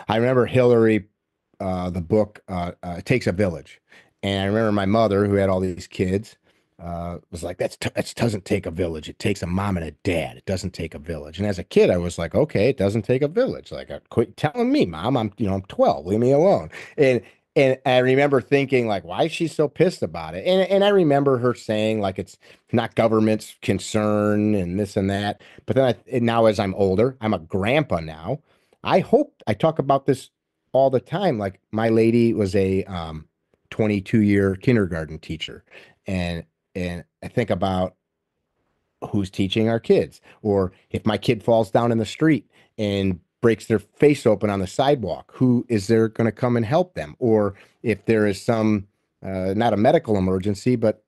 I remember Hillary, uh, the book uh, uh Takes a Village," And I remember my mother, who had all these kids, uh, was like, "That's that doesn't take a village. It takes a mom and a dad. It doesn't take a village." And as a kid, I was like, "Okay, it doesn't take a village." Like, uh, quit telling me, mom. I'm you know I'm 12. Leave me alone. And and I remember thinking like, why is she so pissed about it? And and I remember her saying like it's not government's concern and this and that. But then I, now as I'm older, I'm a grandpa now. I hope I talk about this all the time. Like my lady was a um 22 year kindergarten teacher and and I think about who's teaching our kids or if my kid falls down in the street and breaks their face open on the sidewalk who is there going to come and help them? Or if there is some uh, not a medical emergency but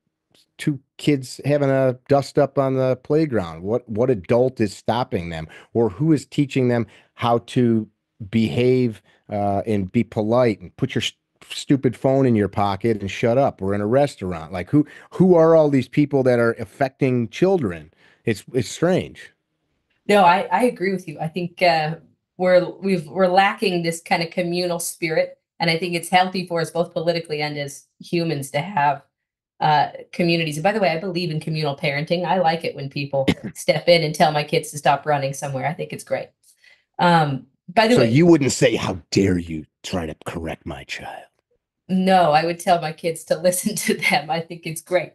two kids having a dust up on the playground what what adult is stopping them? Or who is teaching them how to behave uh, and be polite and put your stupid phone in your pocket and shut up. We're in a restaurant. Like who who are all these people that are affecting children? It's it's strange. No i i agree with you. I think uh we're we've we're lacking this kind of communal spirit and i think it's healthy for us both politically and as humans to have uh communities. And by the way i believe in communal parenting. I like it when people step in and tell my kids to stop running somewhere. I think it's great. Um by the so way you wouldn't say how dare you try to correct my child no, I would tell my kids to listen to them. I think it's great.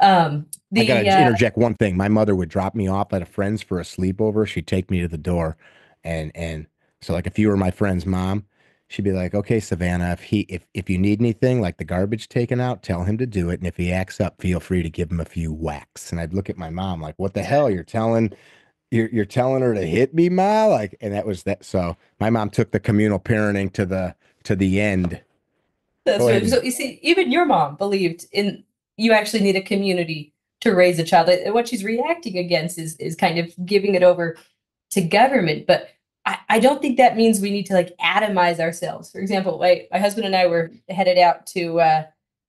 Um, the, I gotta uh, interject one thing. My mother would drop me off at a friend's for a sleepover. She'd take me to the door, and and so like if you were my friend's mom, she'd be like, "Okay, Savannah, if he if if you need anything like the garbage taken out, tell him to do it, and if he acts up, feel free to give him a few whacks." And I'd look at my mom like, "What the hell? You're telling." You're, you're telling her to hit me, ma? Like, and that was that. So my mom took the communal parenting to the to the end that's right. So you see, even your mom believed in you actually need a community to raise a child. And what she's reacting against is is kind of giving it over to government. But I, I don't think that means we need to like atomize ourselves. For example, my, my husband and I were headed out to uh,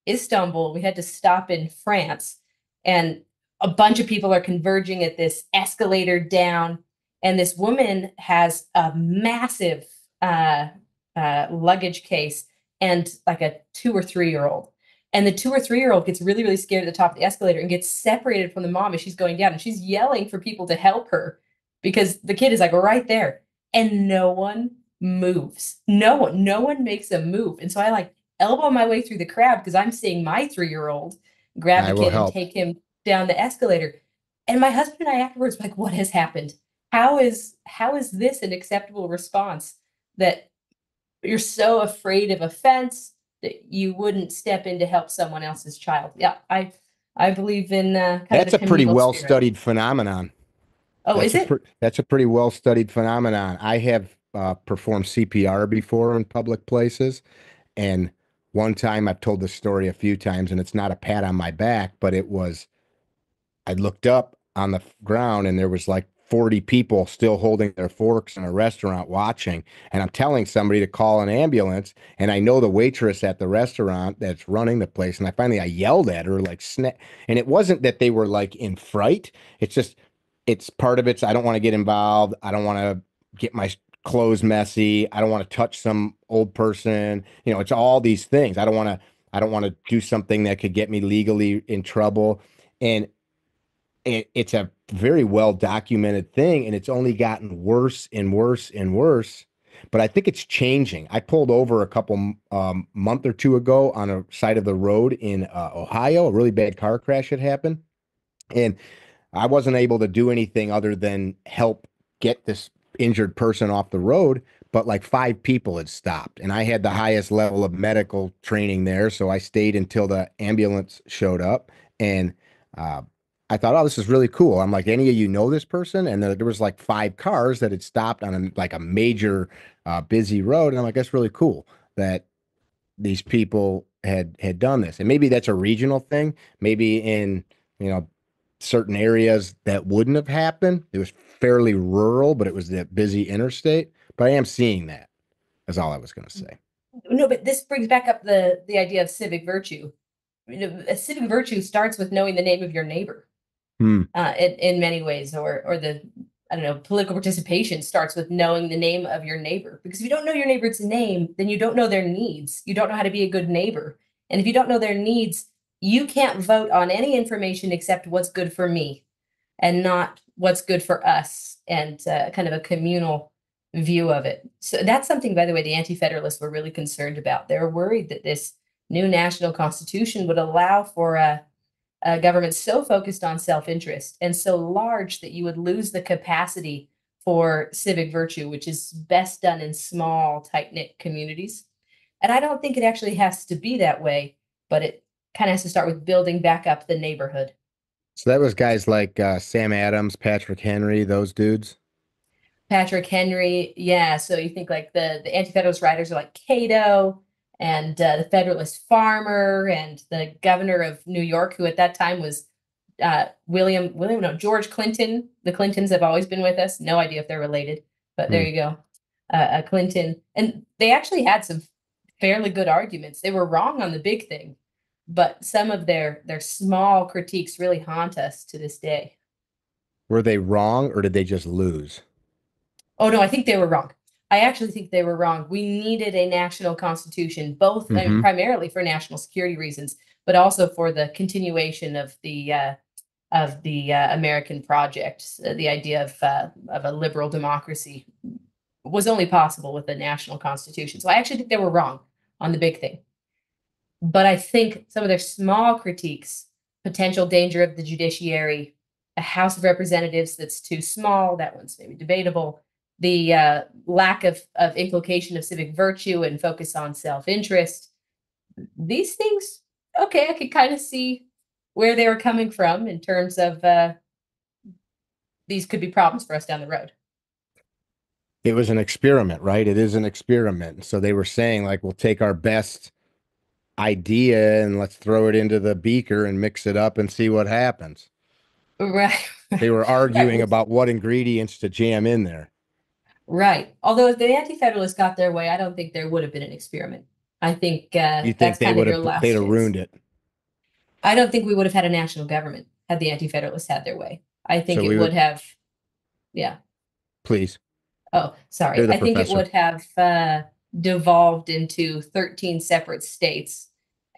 Istanbul. We had to stop in France, and a bunch of people are converging at this escalator down. And this woman has a massive uh, uh, luggage case and like a two or three year old. And the two or three year old gets really, really scared at the top of the escalator and gets separated from the mom as she's going down. And she's yelling for people to help her. because the kid is like right there and no one moves. No one, no one makes a move. And so I like elbow my way through the crowd because I'm seeing my three year old grab I the kid help. and take him down the escalator. And my husband and I afterwards like, what has happened? How is how is this an acceptable response that you're so afraid of offense that you wouldn't step in to help someone else's child? Yeah, I I believe in uh, kind That's a pretty well spirit. studied phenomenon. Oh, That's is it? pre- that's a pretty well studied phenomenon. I have uh, performed CPR before in public places. And one time I've told this story a few times, and it's not a pat on my back, but it was I looked up on the ground and there was like 40 people still holding their forks in a restaurant watching. And I'm telling somebody to call an ambulance. And I know the waitress at the restaurant that's running the place. And I finally I yelled at her like snap. And it wasn't that they were like in fright. It's just it's part of it's I don't want to get involved. I don't want to get my clothes messy. I don't want to touch some old person. You know, it's all these things. I don't want to I don't want to do something that could get me legally in trouble. And it, it's a very well documented thing and it's only gotten worse and worse and worse but i think it's changing. I pulled over a couple um, month or two ago on a side of the road in uh, ohio a really bad car crash had happened and i wasn't able to do anything other than help get this injured person off the road but like five people had stopped and i had the highest level of medical training there so i stayed until the ambulance showed up and uh, I thought, oh, this is really cool. I'm like, any of you know this person? And there, there was like five cars that had stopped on a, like a major uh, busy road, and I'm like, that's really cool that these people had had done this. And maybe that's a regional thing. Maybe in you know certain areas that wouldn't have happened. It was fairly rural, but it was that busy interstate. But I am seeing that. That's all I was going to say. No, but this brings back up the the idea of civic virtue. You know, a civic virtue starts with knowing the name of your neighbor. Hmm. Uh, in, in many ways, or or the I don't know, political participation starts with knowing the name of your neighbor. Because if you don't know your neighbor's name, then you don't know their needs. You don't know how to be a good neighbor. And if you don't know their needs, you can't vote on any information except what's good for me, and not what's good for us, and uh, kind of a communal view of it. So that's something, by the way, the Anti-Federalists were really concerned about. They were worried that this new national constitution would allow for a, a government so focused on self-interest and so large that you would lose the capacity for civic virtue, which is best done in small, tight-knit communities. And I don't think it actually has to be that way, but it kind of has to start with building back up the neighborhood. So that was guys like uh, Sam Adams, Patrick Henry, those dudes. Patrick Henry, yeah. So you think like the the Anti-Federalist writers are like Cato and uh, the Federalist Farmer and the governor of New York, who at that time was uh, William William no George Clinton. The Clintons have always been with us. No idea if they're related, but there Hmm. you go. Uh, uh, Clinton, and they actually had some fairly good arguments. They were wrong on the big thing, but some of their their small critiques really haunt us to this day. Were they wrong or did they just lose? Oh no, I think they were wrong. I actually think they were wrong. We needed a national constitution, both I mean, Mhm. primarily for national security reasons, but also for the continuation of the uh, of the uh, American project. Uh, the idea of uh, of a liberal democracy was only possible with a national constitution. So I actually think they were wrong on the big thing. But I think some of their small critiques, potential danger of the judiciary, a House of Representatives that's too small, that one's maybe debatable the uh, lack of, of inculcation of civic virtue and focus on self-interest these things okay i could kind of see where they were coming from in terms of uh, these could be problems for us down the road It was an experiment, right? It is an experiment. So they were saying, like, we'll take our best idea and let's throw it into the beaker and mix it up and see what happens. right They were arguing Right. about what ingredients to jam in there. Right although if the anti-federalists got their way i don't think there would have been an experiment i think uh, You think that's they kind of would your have last they'd have chance. ruined it. i don't think we would have had a national government had the anti-federalists had their way i think So it we would would- have yeah Please. Oh, sorry. The I think it professor. would have uh, devolved into 13 separate states.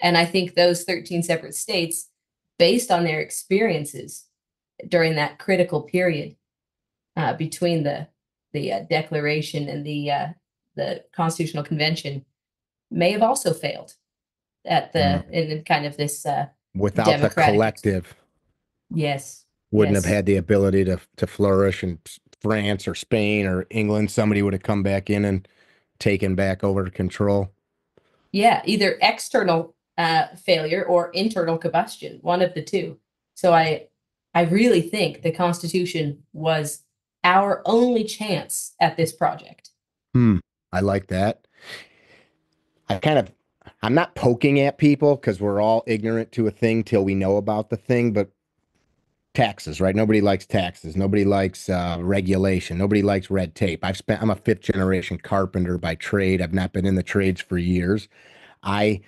And I think those 13 separate states, based on their experiences during that critical period, uh, between the the uh, Declaration and the uh, the Constitutional Convention may have also failed at the Mm. in, in kind of this uh, Without the collective, yes wouldn't have had the ability to to flourish in France or Spain or England. Somebody would have come back in and taken back over control. yeah either external uh, failure or internal combustion one of the two so i i really think the constitution was our only chance at this project Hmm. I like that. I kind of, I'm not poking at people because we're all ignorant to a thing till we know about the thing, but taxes, right? Nobody likes taxes. Nobody likes uh, regulation. Nobody likes red tape. I've spent, I'm a fifth generation carpenter by trade. I've not been in the trades for years. I,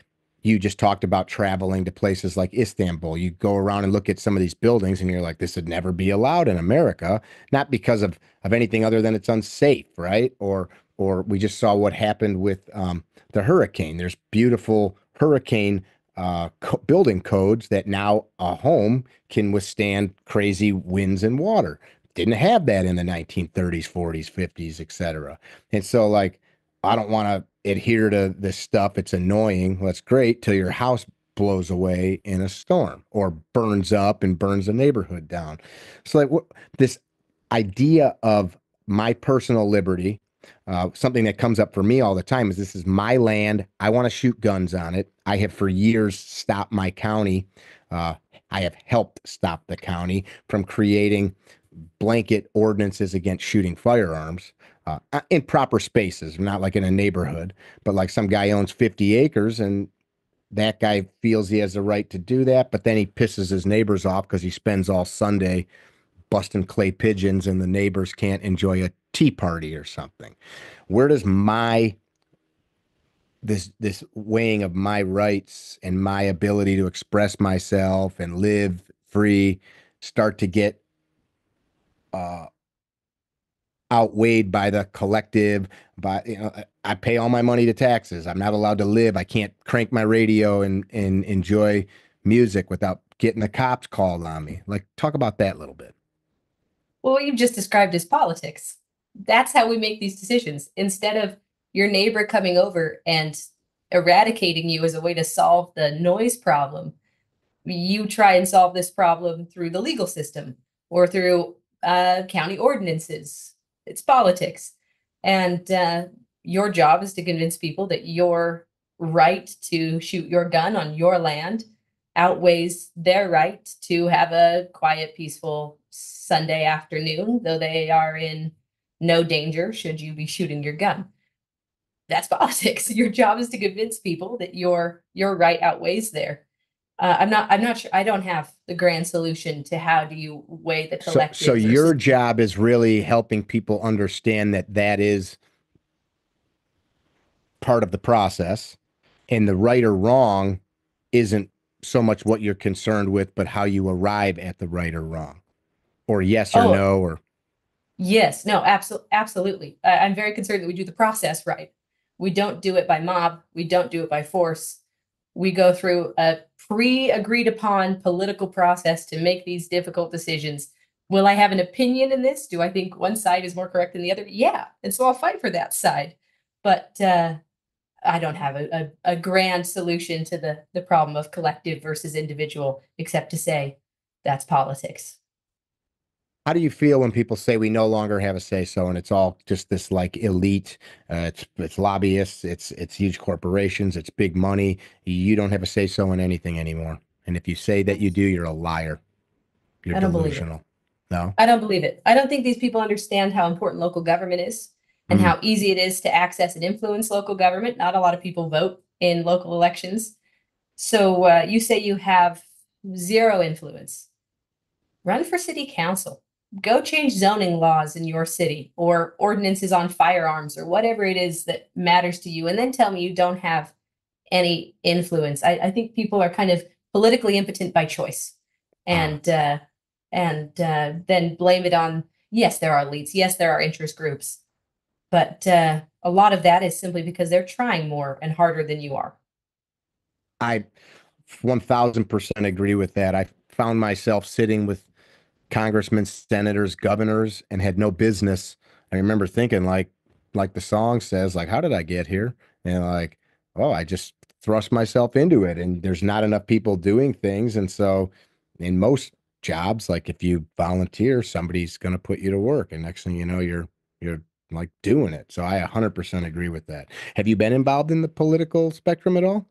you just talked about traveling to places like Istanbul. You go around and look at some of these buildings and you're like, this would never be allowed in America, not because of, of anything other than it's unsafe, right? Or, or we just saw what happened with um, the hurricane. There's beautiful hurricane uh, co- building codes that now a home can withstand crazy winds and water. Didn't have that in the 1930s, 40s, 50s, etc. And so, like, I don't want to adhere to this stuff. It's annoying. Well, that's great till your house blows away in a storm or burns up and burns the neighborhood down. So, like, what this idea of my personal liberty uh, something that comes up for me all the time is this is my land. I want to shoot guns on it. I have for years stopped my county. Uh, I have helped stop the county from creating blanket ordinances against shooting firearms uh, in proper spaces, not like in a neighborhood, but like some guy owns 50 acres and that guy feels he has the right to do that, but then he pisses his neighbors off because he spends all Sunday busting clay pigeons and the neighbors can't enjoy a tea party or something. Where does my this this weighing of my rights and my ability to express myself and live free start to get uh outweighed by the collective by you know I- pay all my money to taxes. I'm not allowed to live. I can't crank my radio and and enjoy music without getting the cops called on me. Like talk about that a little bit. Well, what you've just described is politics. That's how we make these decisions. Instead of your neighbor coming over and eradicating you as a way to solve the noise problem, you try and solve this problem through the legal system or through uh, county ordinances. It's politics. And uh, your job is to convince people that your right to shoot your gun on your land outweighs their right to have a quiet, peaceful Sunday afternoon, though they are in no danger should you be shooting your gun. That's politics. Your job is to convince people that your your right outweighs their. Uh, I'm not. I'm not sure. I don't have the grand solution to how do you weigh the So, collective. so your job is really helping people understand that that is part of the process and the right or wrong isn't so much what you're concerned with, but how you arrive at the right or wrong or yes or Oh. no, or Yes, no, absolutely, absolutely. I, I'm very concerned that we do the process right. We don't do it by mob. We don't do it by force. We go through a pre-agreed upon political process to make these difficult decisions. Will I have an opinion in this? Do I think one side is more correct than the other? Yeah, and so I'll fight for that side. But uh, I don't have a, a, a grand solution to the the problem of collective versus individual, except to say that's politics. How do you feel when people say we no longer have a say so and it's all just this like elite uh, it's it's lobbyists it's it's huge corporations it's big money you don't have a say so in anything anymore and if you say that you do you're a liar you're I don't believe it. delusional no I don't believe it. I don't think these people understand how important local government is and Mhm. how easy it is to access and influence local government. Not a lot of people vote in local elections. So uh, you say you have zero influence. Run for city council. Go change zoning laws in your city or ordinances on firearms or whatever it is that matters to you. And then tell me you don't have any influence. I, I think people are kind of politically impotent by choice. And uh, and uh, then blame it on yes there are elites yes there are interest groups but uh, a lot of that is simply because they're trying more and harder than you are I 1000% agree with that. I found myself sitting with congressmen, senators, governors, and had no business. I remember thinking like, like the song says, like, how did I get here? And like, oh, I just thrust myself into it. And there's not enough people doing things. And so in most jobs, like if you volunteer, somebody's going to put you to work. And next thing you know, you're, you're like doing it. So I 100% agree with that. Have you been involved in the political spectrum at all?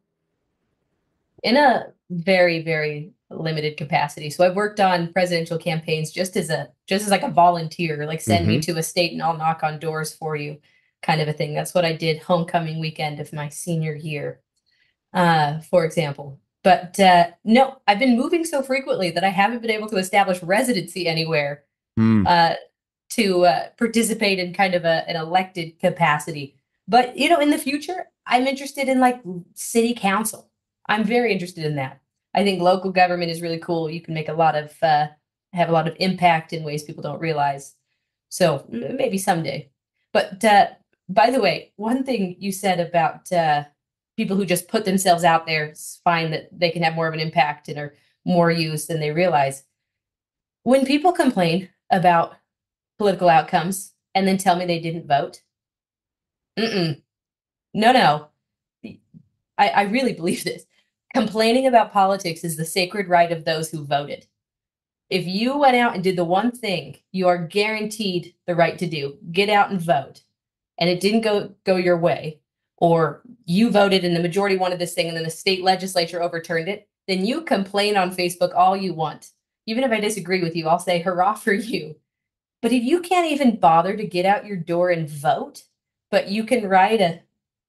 In a very, very limited capacity. So I've worked on presidential campaigns just as a just as like a volunteer, like send me to a state and I'll knock on doors for you kind of a thing. That's what I did homecoming weekend of my senior year. Uh, for example. But uh, no, I've been moving so frequently that I haven't been able to establish residency anywhere Hmm. uh, to uh, participate in kind of a, an elected capacity. But you know, in the future, I'm interested in like city council. I'm very interested in that. I think local government is really cool. You can make a lot of uh, have a lot of impact in ways people don't realize. So maybe someday. But uh, by the way, one thing you said about uh, people who just put themselves out there find that they can have more of an impact and are more used than they realize. When people complain about political outcomes and then tell me they didn't vote, mm-mm. no, no. I, I really believe this. Complaining about politics is the sacred right of those who voted. If you went out and did the one thing you are guaranteed the right to do, get out and vote, and it didn't go go your way, or you voted and the majority wanted this thing and then the state legislature overturned it, then you complain on Facebook all you want. Even if I disagree with you, I'll say hurrah for you. But if you can't even bother to get out your door and vote, but you can write a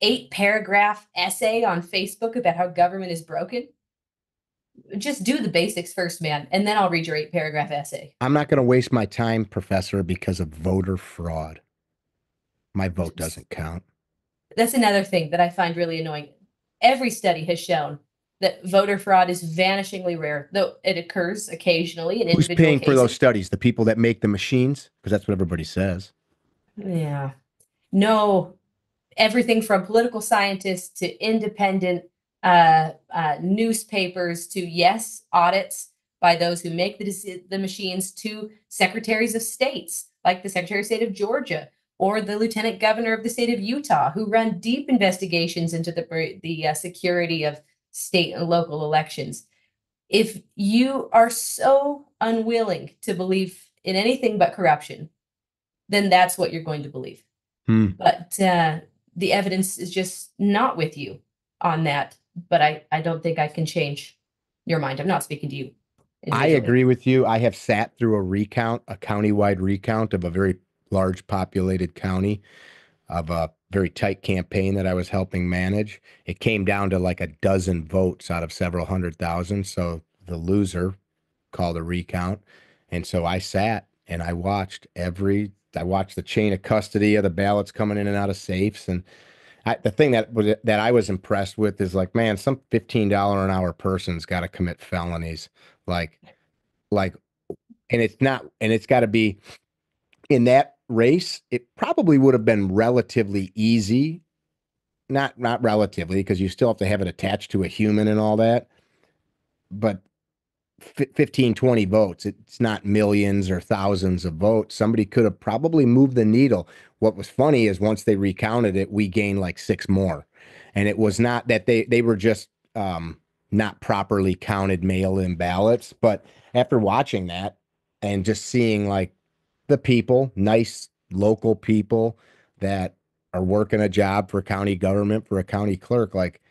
eight paragraph essay on Facebook about how government is broken, just do the basics first, man, and then I'll read your eight paragraph essay. I'm not going to waste my time, professor, because of voter fraud. My vote doesn't count. That's another thing that I find really annoying. Every study has shown that voter fraud is vanishingly rare, though it occurs occasionally in Who's paying for those studies? The people that make the machines? Because that's what everybody says. Yeah. No, everything from political scientists to independent uh, uh, newspapers to, yes, audits by those who make the, the machines to secretaries of states, like the Secretary of State of Georgia or the Lieutenant Governor of the state of Utah, who run deep investigations into the, the uh, security of state and local elections. If you are so unwilling to believe in anything but corruption, then that's what you're going to believe. Hmm. But uh, the evidence is just not with you on that. But I, I don't think I can change your mind. I'm not speaking to you. I agree with you. I have sat through a recount, a countywide recount of a very large populated county of a very tight campaign that I was helping manage. It came down to like a dozen votes out of several hundred thousand. So the loser called a recount. And so I sat and I watched every, I watched the chain of custody of the ballots coming in and out of safes. And I, the thing that was that I was impressed with is like, man, some fifteen dollar an hour person's got to commit felonies, like, like, and it's not, and it's got to be in that race. It probably would have been relatively easy, not not relatively, because you still have to have it attached to a human and all that. But fi- 15, 20 votes, it's not millions or thousands of votes. Somebody could have probably moved the needle. What was funny is once they recounted it, we gained like six more. And it was not that they they were just um not properly counted mail-in ballots, but after watching that and just seeing like the people, nice local people that are working a job for county government for a county clerk, like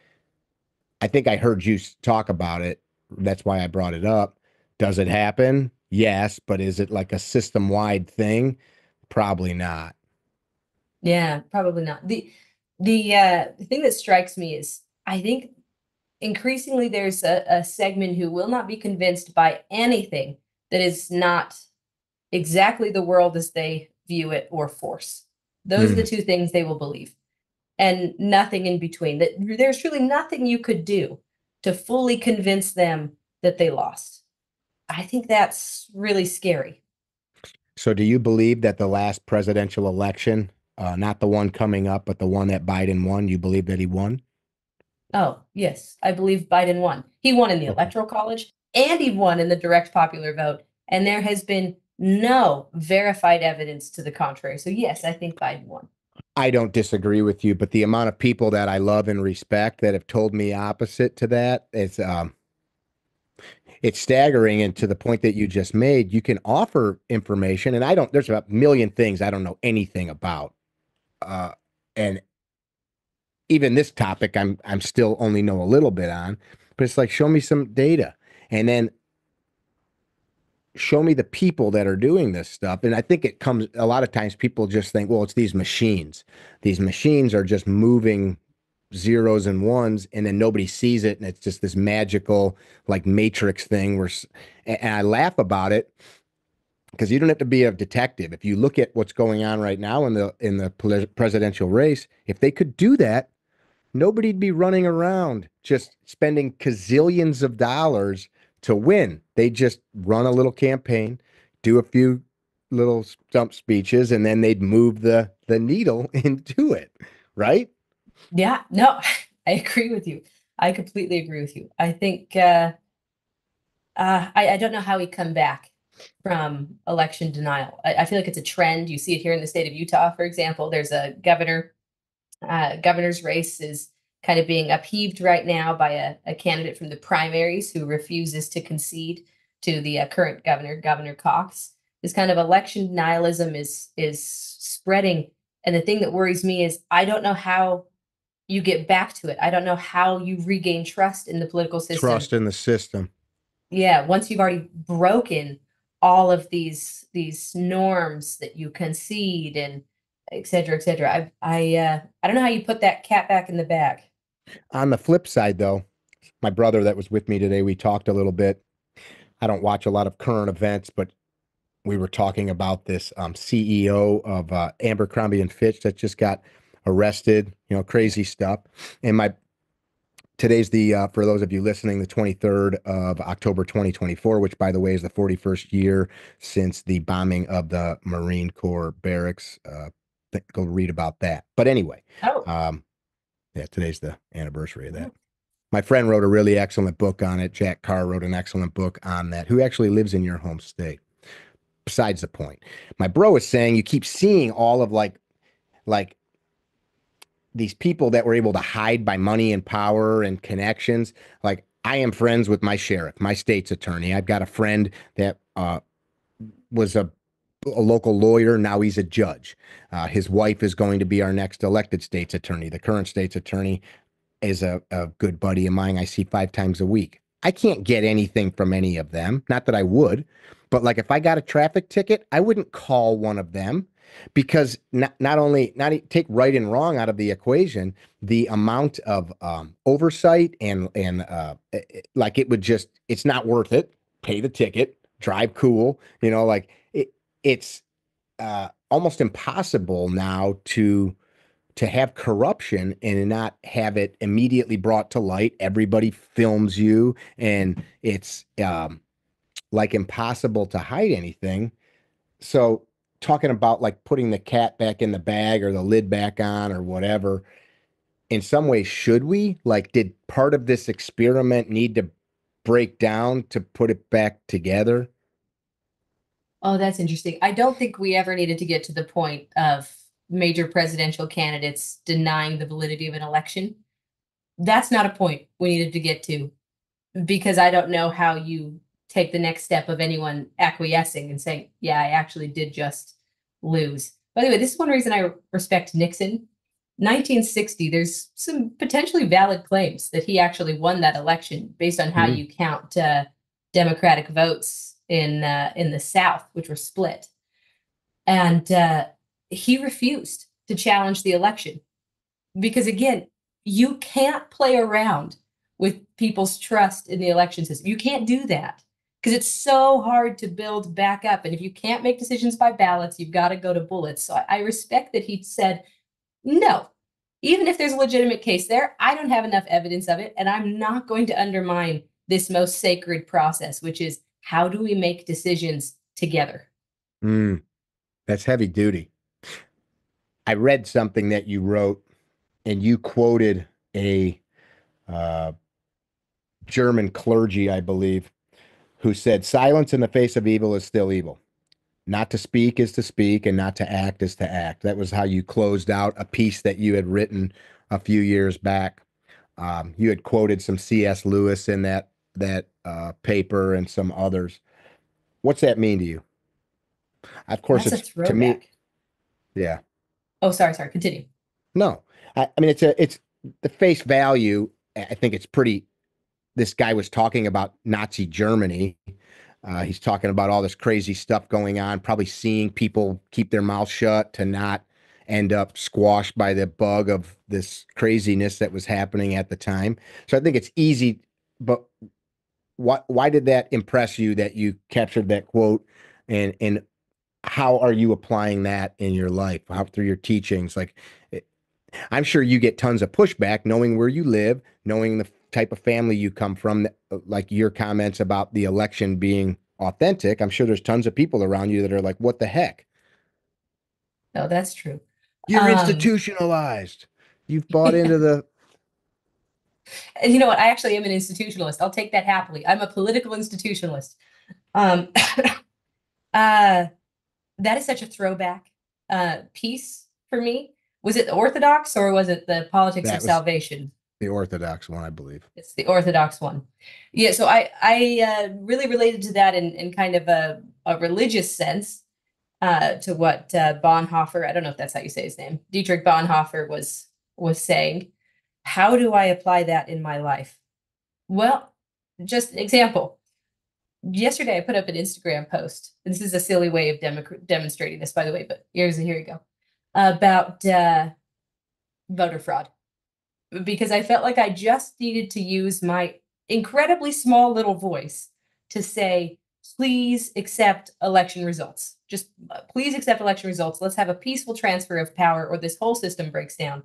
I think I heard you talk about it. That's why I brought it up. Does it happen? Yes, but is it like a system-wide thing? Probably not. Yeah, probably not. The the uh thing that strikes me is I think increasingly there's a, a segment who will not be convinced by anything that is not exactly the world as they view it or force. Those are the two things they will believe. And nothing in between. That there's truly nothing you could do to fully convince them that they lost. I think that's really scary. So do you believe that the last presidential election, uh, not the one coming up, but the one that Biden won, you believe that he won? Oh, yes. I believe Biden won. He won in the electoral college and he won in the direct popular vote. And there has been no verified evidence to the contrary. So yes, I think Biden won. I don't disagree with you, but the amount of people that I love and respect that have told me opposite to that is um it's staggering and to the point that you just made, you can offer information and I don't there's a million things I don't know anything about. Uh and even this topic I'm I'm still only know a little bit on, but it's like show me some data and then show me the people that are doing this stuff. And I think it comes a lot of times people just think, well, it's these machines. These machines are just moving zeros and ones and then nobody sees it and it's just this magical like matrix thing where and I laugh about it because you don't have to be a detective. If you look at what's going on right now in the in the presidential race, if they could do that, nobody'd be running around just spending gazillions of dollars to win. They just run a little campaign, do a few little stump speeches, and then they'd move the the needle into it, right? Yeah, no, I agree with you. I completely agree with you. I think uh, uh, I, I don't know how we come back from election denial. I, I, feel like it's a trend. You see it here in the state of Utah, for example. There's a governor, uh, governor's race is kind of being upheaved right now by a, a candidate from the primaries who refuses to concede to the uh, current governor, Governor Cox. This kind of election nihilism is is spreading, and the thing that worries me is I don't know how you get back to it. I don't know how you regain trust in the political system. Trust in the system. Yeah, once you've already broken all of these these norms that you concede and et cetera, et cetera. I I uh, I don't know how you put that cat back in the bag. On the flip side, though, my brother that was with me today, we talked a little bit. I don't watch a lot of current events, but we were talking about this um, CEO of uh, Abercrombie and Fitch that just got arrested. You know, crazy stuff. And my today's the uh, for those of you listening, the 23rd of October 2024, which by the way is the 41st year since the bombing of the Marine Corps barracks. Uh, go read about that. But anyway, oh. um, yeah, today's the anniversary of that. My friend wrote a really excellent book on it. Jack Carr wrote an excellent book on that, who actually lives in your home state. Besides the point, my bro is saying you keep seeing all of like, like these people that were able to hide by money and power and connections. Like I am friends with my sheriff, my state's attorney. I've got a friend that uh, was a a local lawyer. Now he's a judge. Uh, his wife is going to be our next elected state's attorney. The current state's attorney is a, a good buddy of mine. I see five times a week. I can't get anything from any of them. Not that I would, but like if I got a traffic ticket, I wouldn't call one of them because not, not only not take right and wrong out of the equation, the amount of um, oversight and and uh, like it would just it's not worth it. Pay the ticket, drive cool, you know, like it's uh, almost impossible now to to have corruption and not have it immediately brought to light. Everybody films you, and it's um, like impossible to hide anything. So, talking about like putting the cat back in the bag or the lid back on or whatever, in some ways, should we? Like, did part of this experiment need to break down to put it back together? Oh, that's interesting. I don't think we ever needed to get to the point of major presidential candidates denying the validity of an election. That's not a point we needed to get to because I don't know how you take the next step of anyone acquiescing and saying, yeah, I actually did just lose. By the way, this is one reason I respect Nixon. 1960, there's some potentially valid claims that he actually won that election based on how mm-hmm. you count uh, Democratic votes in uh, in the South, which were split, and uh, he refused to challenge the election because again, you can't play around with people's trust in the election system. You can't do that because it's so hard to build back up. And if you can't make decisions by ballots, you've got to go to bullets. So I, I respect that he said, no, even if there's a legitimate case there, I don't have enough evidence of it. And I'm not going to undermine this most sacred process, which is how do we make decisions together? Mm, that's heavy duty. I read something that you wrote and you quoted a uh, German clergy, I believe, who said, Silence in the face of evil is still evil. Not to speak is to speak, and not to act is to act. That was how you closed out a piece that you had written a few years back. Um, you had quoted some C.S. Lewis in that that uh, paper and some others. What's that mean to you? Of course, That's it's to me. Yeah. Oh, sorry, sorry. Continue. No, I, I mean it's a it's the face value. I I think it's pretty. This guy was talking about Nazi Germany. Uh, he's talking about all this crazy stuff going on. Probably seeing people keep their mouth shut to not end up squashed by the bug of this craziness that was happening at the time. So I think it's easy. But what? Why did that impress you that you captured that quote? And and how are you applying that in your life? How through your teachings? Like I'm sure you get tons of pushback knowing where you live, knowing the type of family you come from, like your comments about the election being authentic. I'm sure there's tons of people around you that are like, what the heck? No, that's true. You're Um, institutionalized. You've bought into the. And you know what? I actually am an institutionalist. I'll take that happily. I'm a political institutionalist. Um, uh, that is such a throwback uh, piece for me. Was it the Orthodox or was it the Politics That of Salvation? The Orthodox one, I believe. It's the Orthodox one. Yeah, so I I uh, really related to that in, in kind of a, a religious sense uh, to what uh, Bonhoeffer, I don't know if that's how you say his name, Dietrich Bonhoeffer was was saying. How do I apply that in my life? Well, just an example. Yesterday, I put up an Instagram post. This is a silly way of democ- demonstrating this, by the way, but here's here you go about uh, voter fraud because I felt like I just needed to use my incredibly small little voice to say, please accept election results. Just uh, please accept election results. Let's have a peaceful transfer of power, or this whole system breaks down.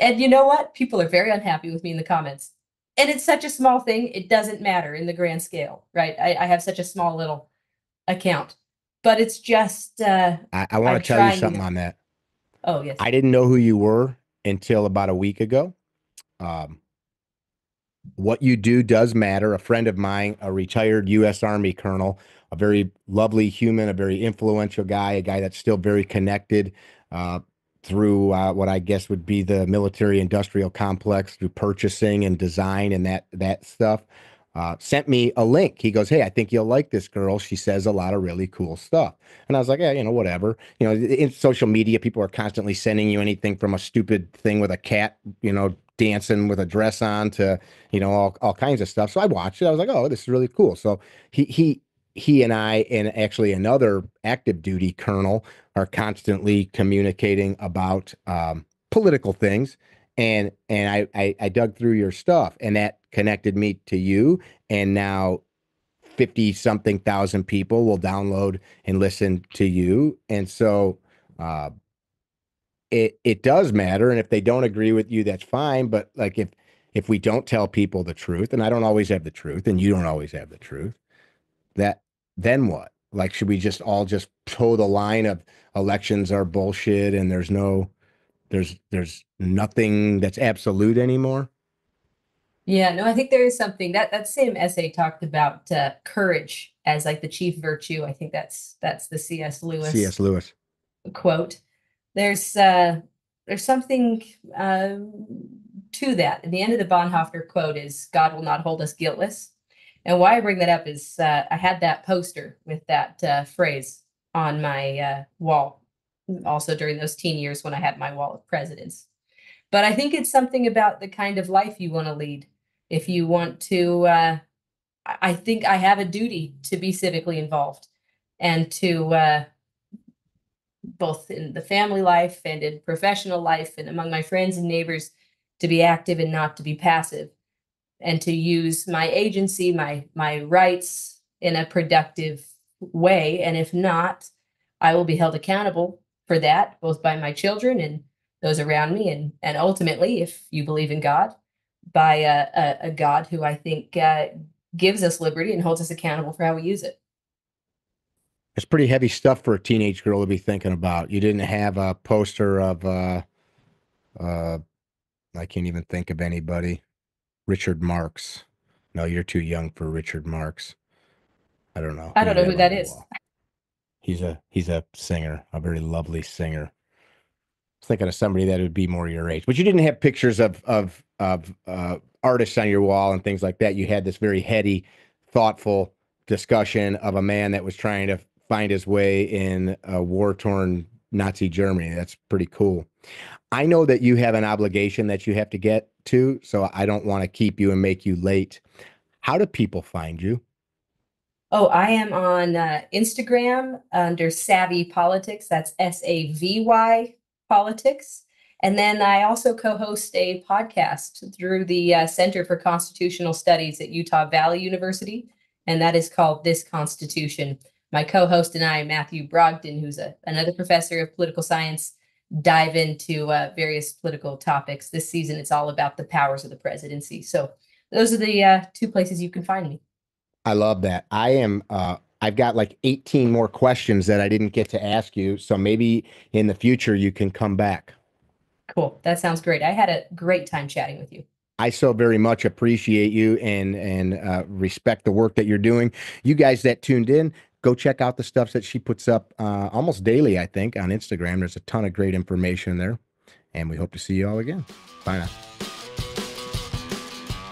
And you know what? People are very unhappy with me in the comments. And it's such a small thing, it doesn't matter in the grand scale, right? I, I have such a small little account, but it's just, uh, I, I want to tell you something to- on that. oh, yes. I didn't know who you were until about a week ago. Um, what you do does matter. A friend of mine, a retired U.S. Army colonel, a very lovely human, a very influential guy, a guy that's still very connected uh, through uh, what I guess would be the military-industrial complex through purchasing and design and that that stuff. Uh, sent me a link. He goes, "Hey, I think you'll like this girl. She says a lot of really cool stuff." And I was like, "Yeah, you know, whatever." You know, in social media, people are constantly sending you anything from a stupid thing with a cat, you know, dancing with a dress on to, you know, all, all kinds of stuff. So I watched it. I was like, "Oh, this is really cool." So he he he and I and actually another active duty colonel are constantly communicating about um, political things. And and I, I I dug through your stuff, and that connected me to you. And now 50 something thousand people will download and listen to you and so uh it it does matter and if they don't agree with you that's fine but like if if we don't tell people the truth and I don't always have the truth and you don't always have the truth that then what like should we just all just toe the line of elections are bullshit and there's no there's there's nothing that's absolute anymore Yeah, no, I think there is something that that same essay talked about uh, courage as like the chief virtue. I think that's that's the C.S. Lewis cs lewis quote. There's uh, there's something uh, to that. And the end of the Bonhoeffer quote is "God will not hold us guiltless." And why I bring that up is uh, I had that poster with that uh, phrase on my uh, wall, also during those teen years when I had my wall of presidents. But I think it's something about the kind of life you want to lead. If you want to, uh, I I think I have a duty to be civically involved and to uh, both in the family life and in professional life and among my friends and neighbors to be active and not to be passive and to use my agency my my rights in a productive way and if not i will be held accountable for that both by my children and those around me and and ultimately if you believe in god by a, a, a god who i think uh, gives us liberty and holds us accountable for how we use it It's pretty heavy stuff for a teenage girl to be thinking about. You didn't have a poster of uh uh I can't even think of anybody. Richard Marx. No, you're too young for Richard Marx. I don't know. I don't know who that is. that on the is. wall. He's a he's a singer, a very lovely singer. I was thinking of somebody that would be more your age, but you didn't have pictures of of of uh, artists on your wall and things like that. You had this very heady, thoughtful discussion of a man that was trying to find his way in a war torn Nazi Germany. That's pretty cool. I know that you have an obligation that you have to get to, so I don't want to keep you and make you late. How do people find you? Oh, I am on uh, Instagram under Savy Politics. That's S A V Y Politics. And then I also co host a podcast through the uh, Center for Constitutional Studies at Utah Valley University. And that is called This Constitution. My co host and I, Matthew Brogdon, who's a, another professor of political science, dive into uh, various political topics. This season, it's all about the powers of the presidency. So those are the uh, two places you can find me. I love that. I am uh I've got like 18 more questions that I didn't get to ask you, so maybe in the future you can come back. Cool. That sounds great. I had a great time chatting with you. I so very much appreciate you and and uh, respect the work that you're doing. You guys that tuned in, go check out the stuff that she puts up uh, almost daily, I think, on Instagram. There's a ton of great information there, and we hope to see you all again. Bye now.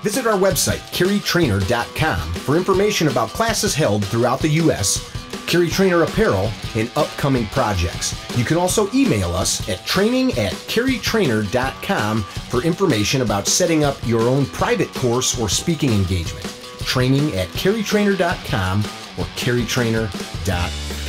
Visit our website, carrytrainer.com, for information about classes held throughout the U.S., Carry Trainer apparel, and upcoming projects. You can also email us at training at carrytrainer.com for information about setting up your own private course or speaking engagement. Training at carrytrainer.com or carrytrainer.com.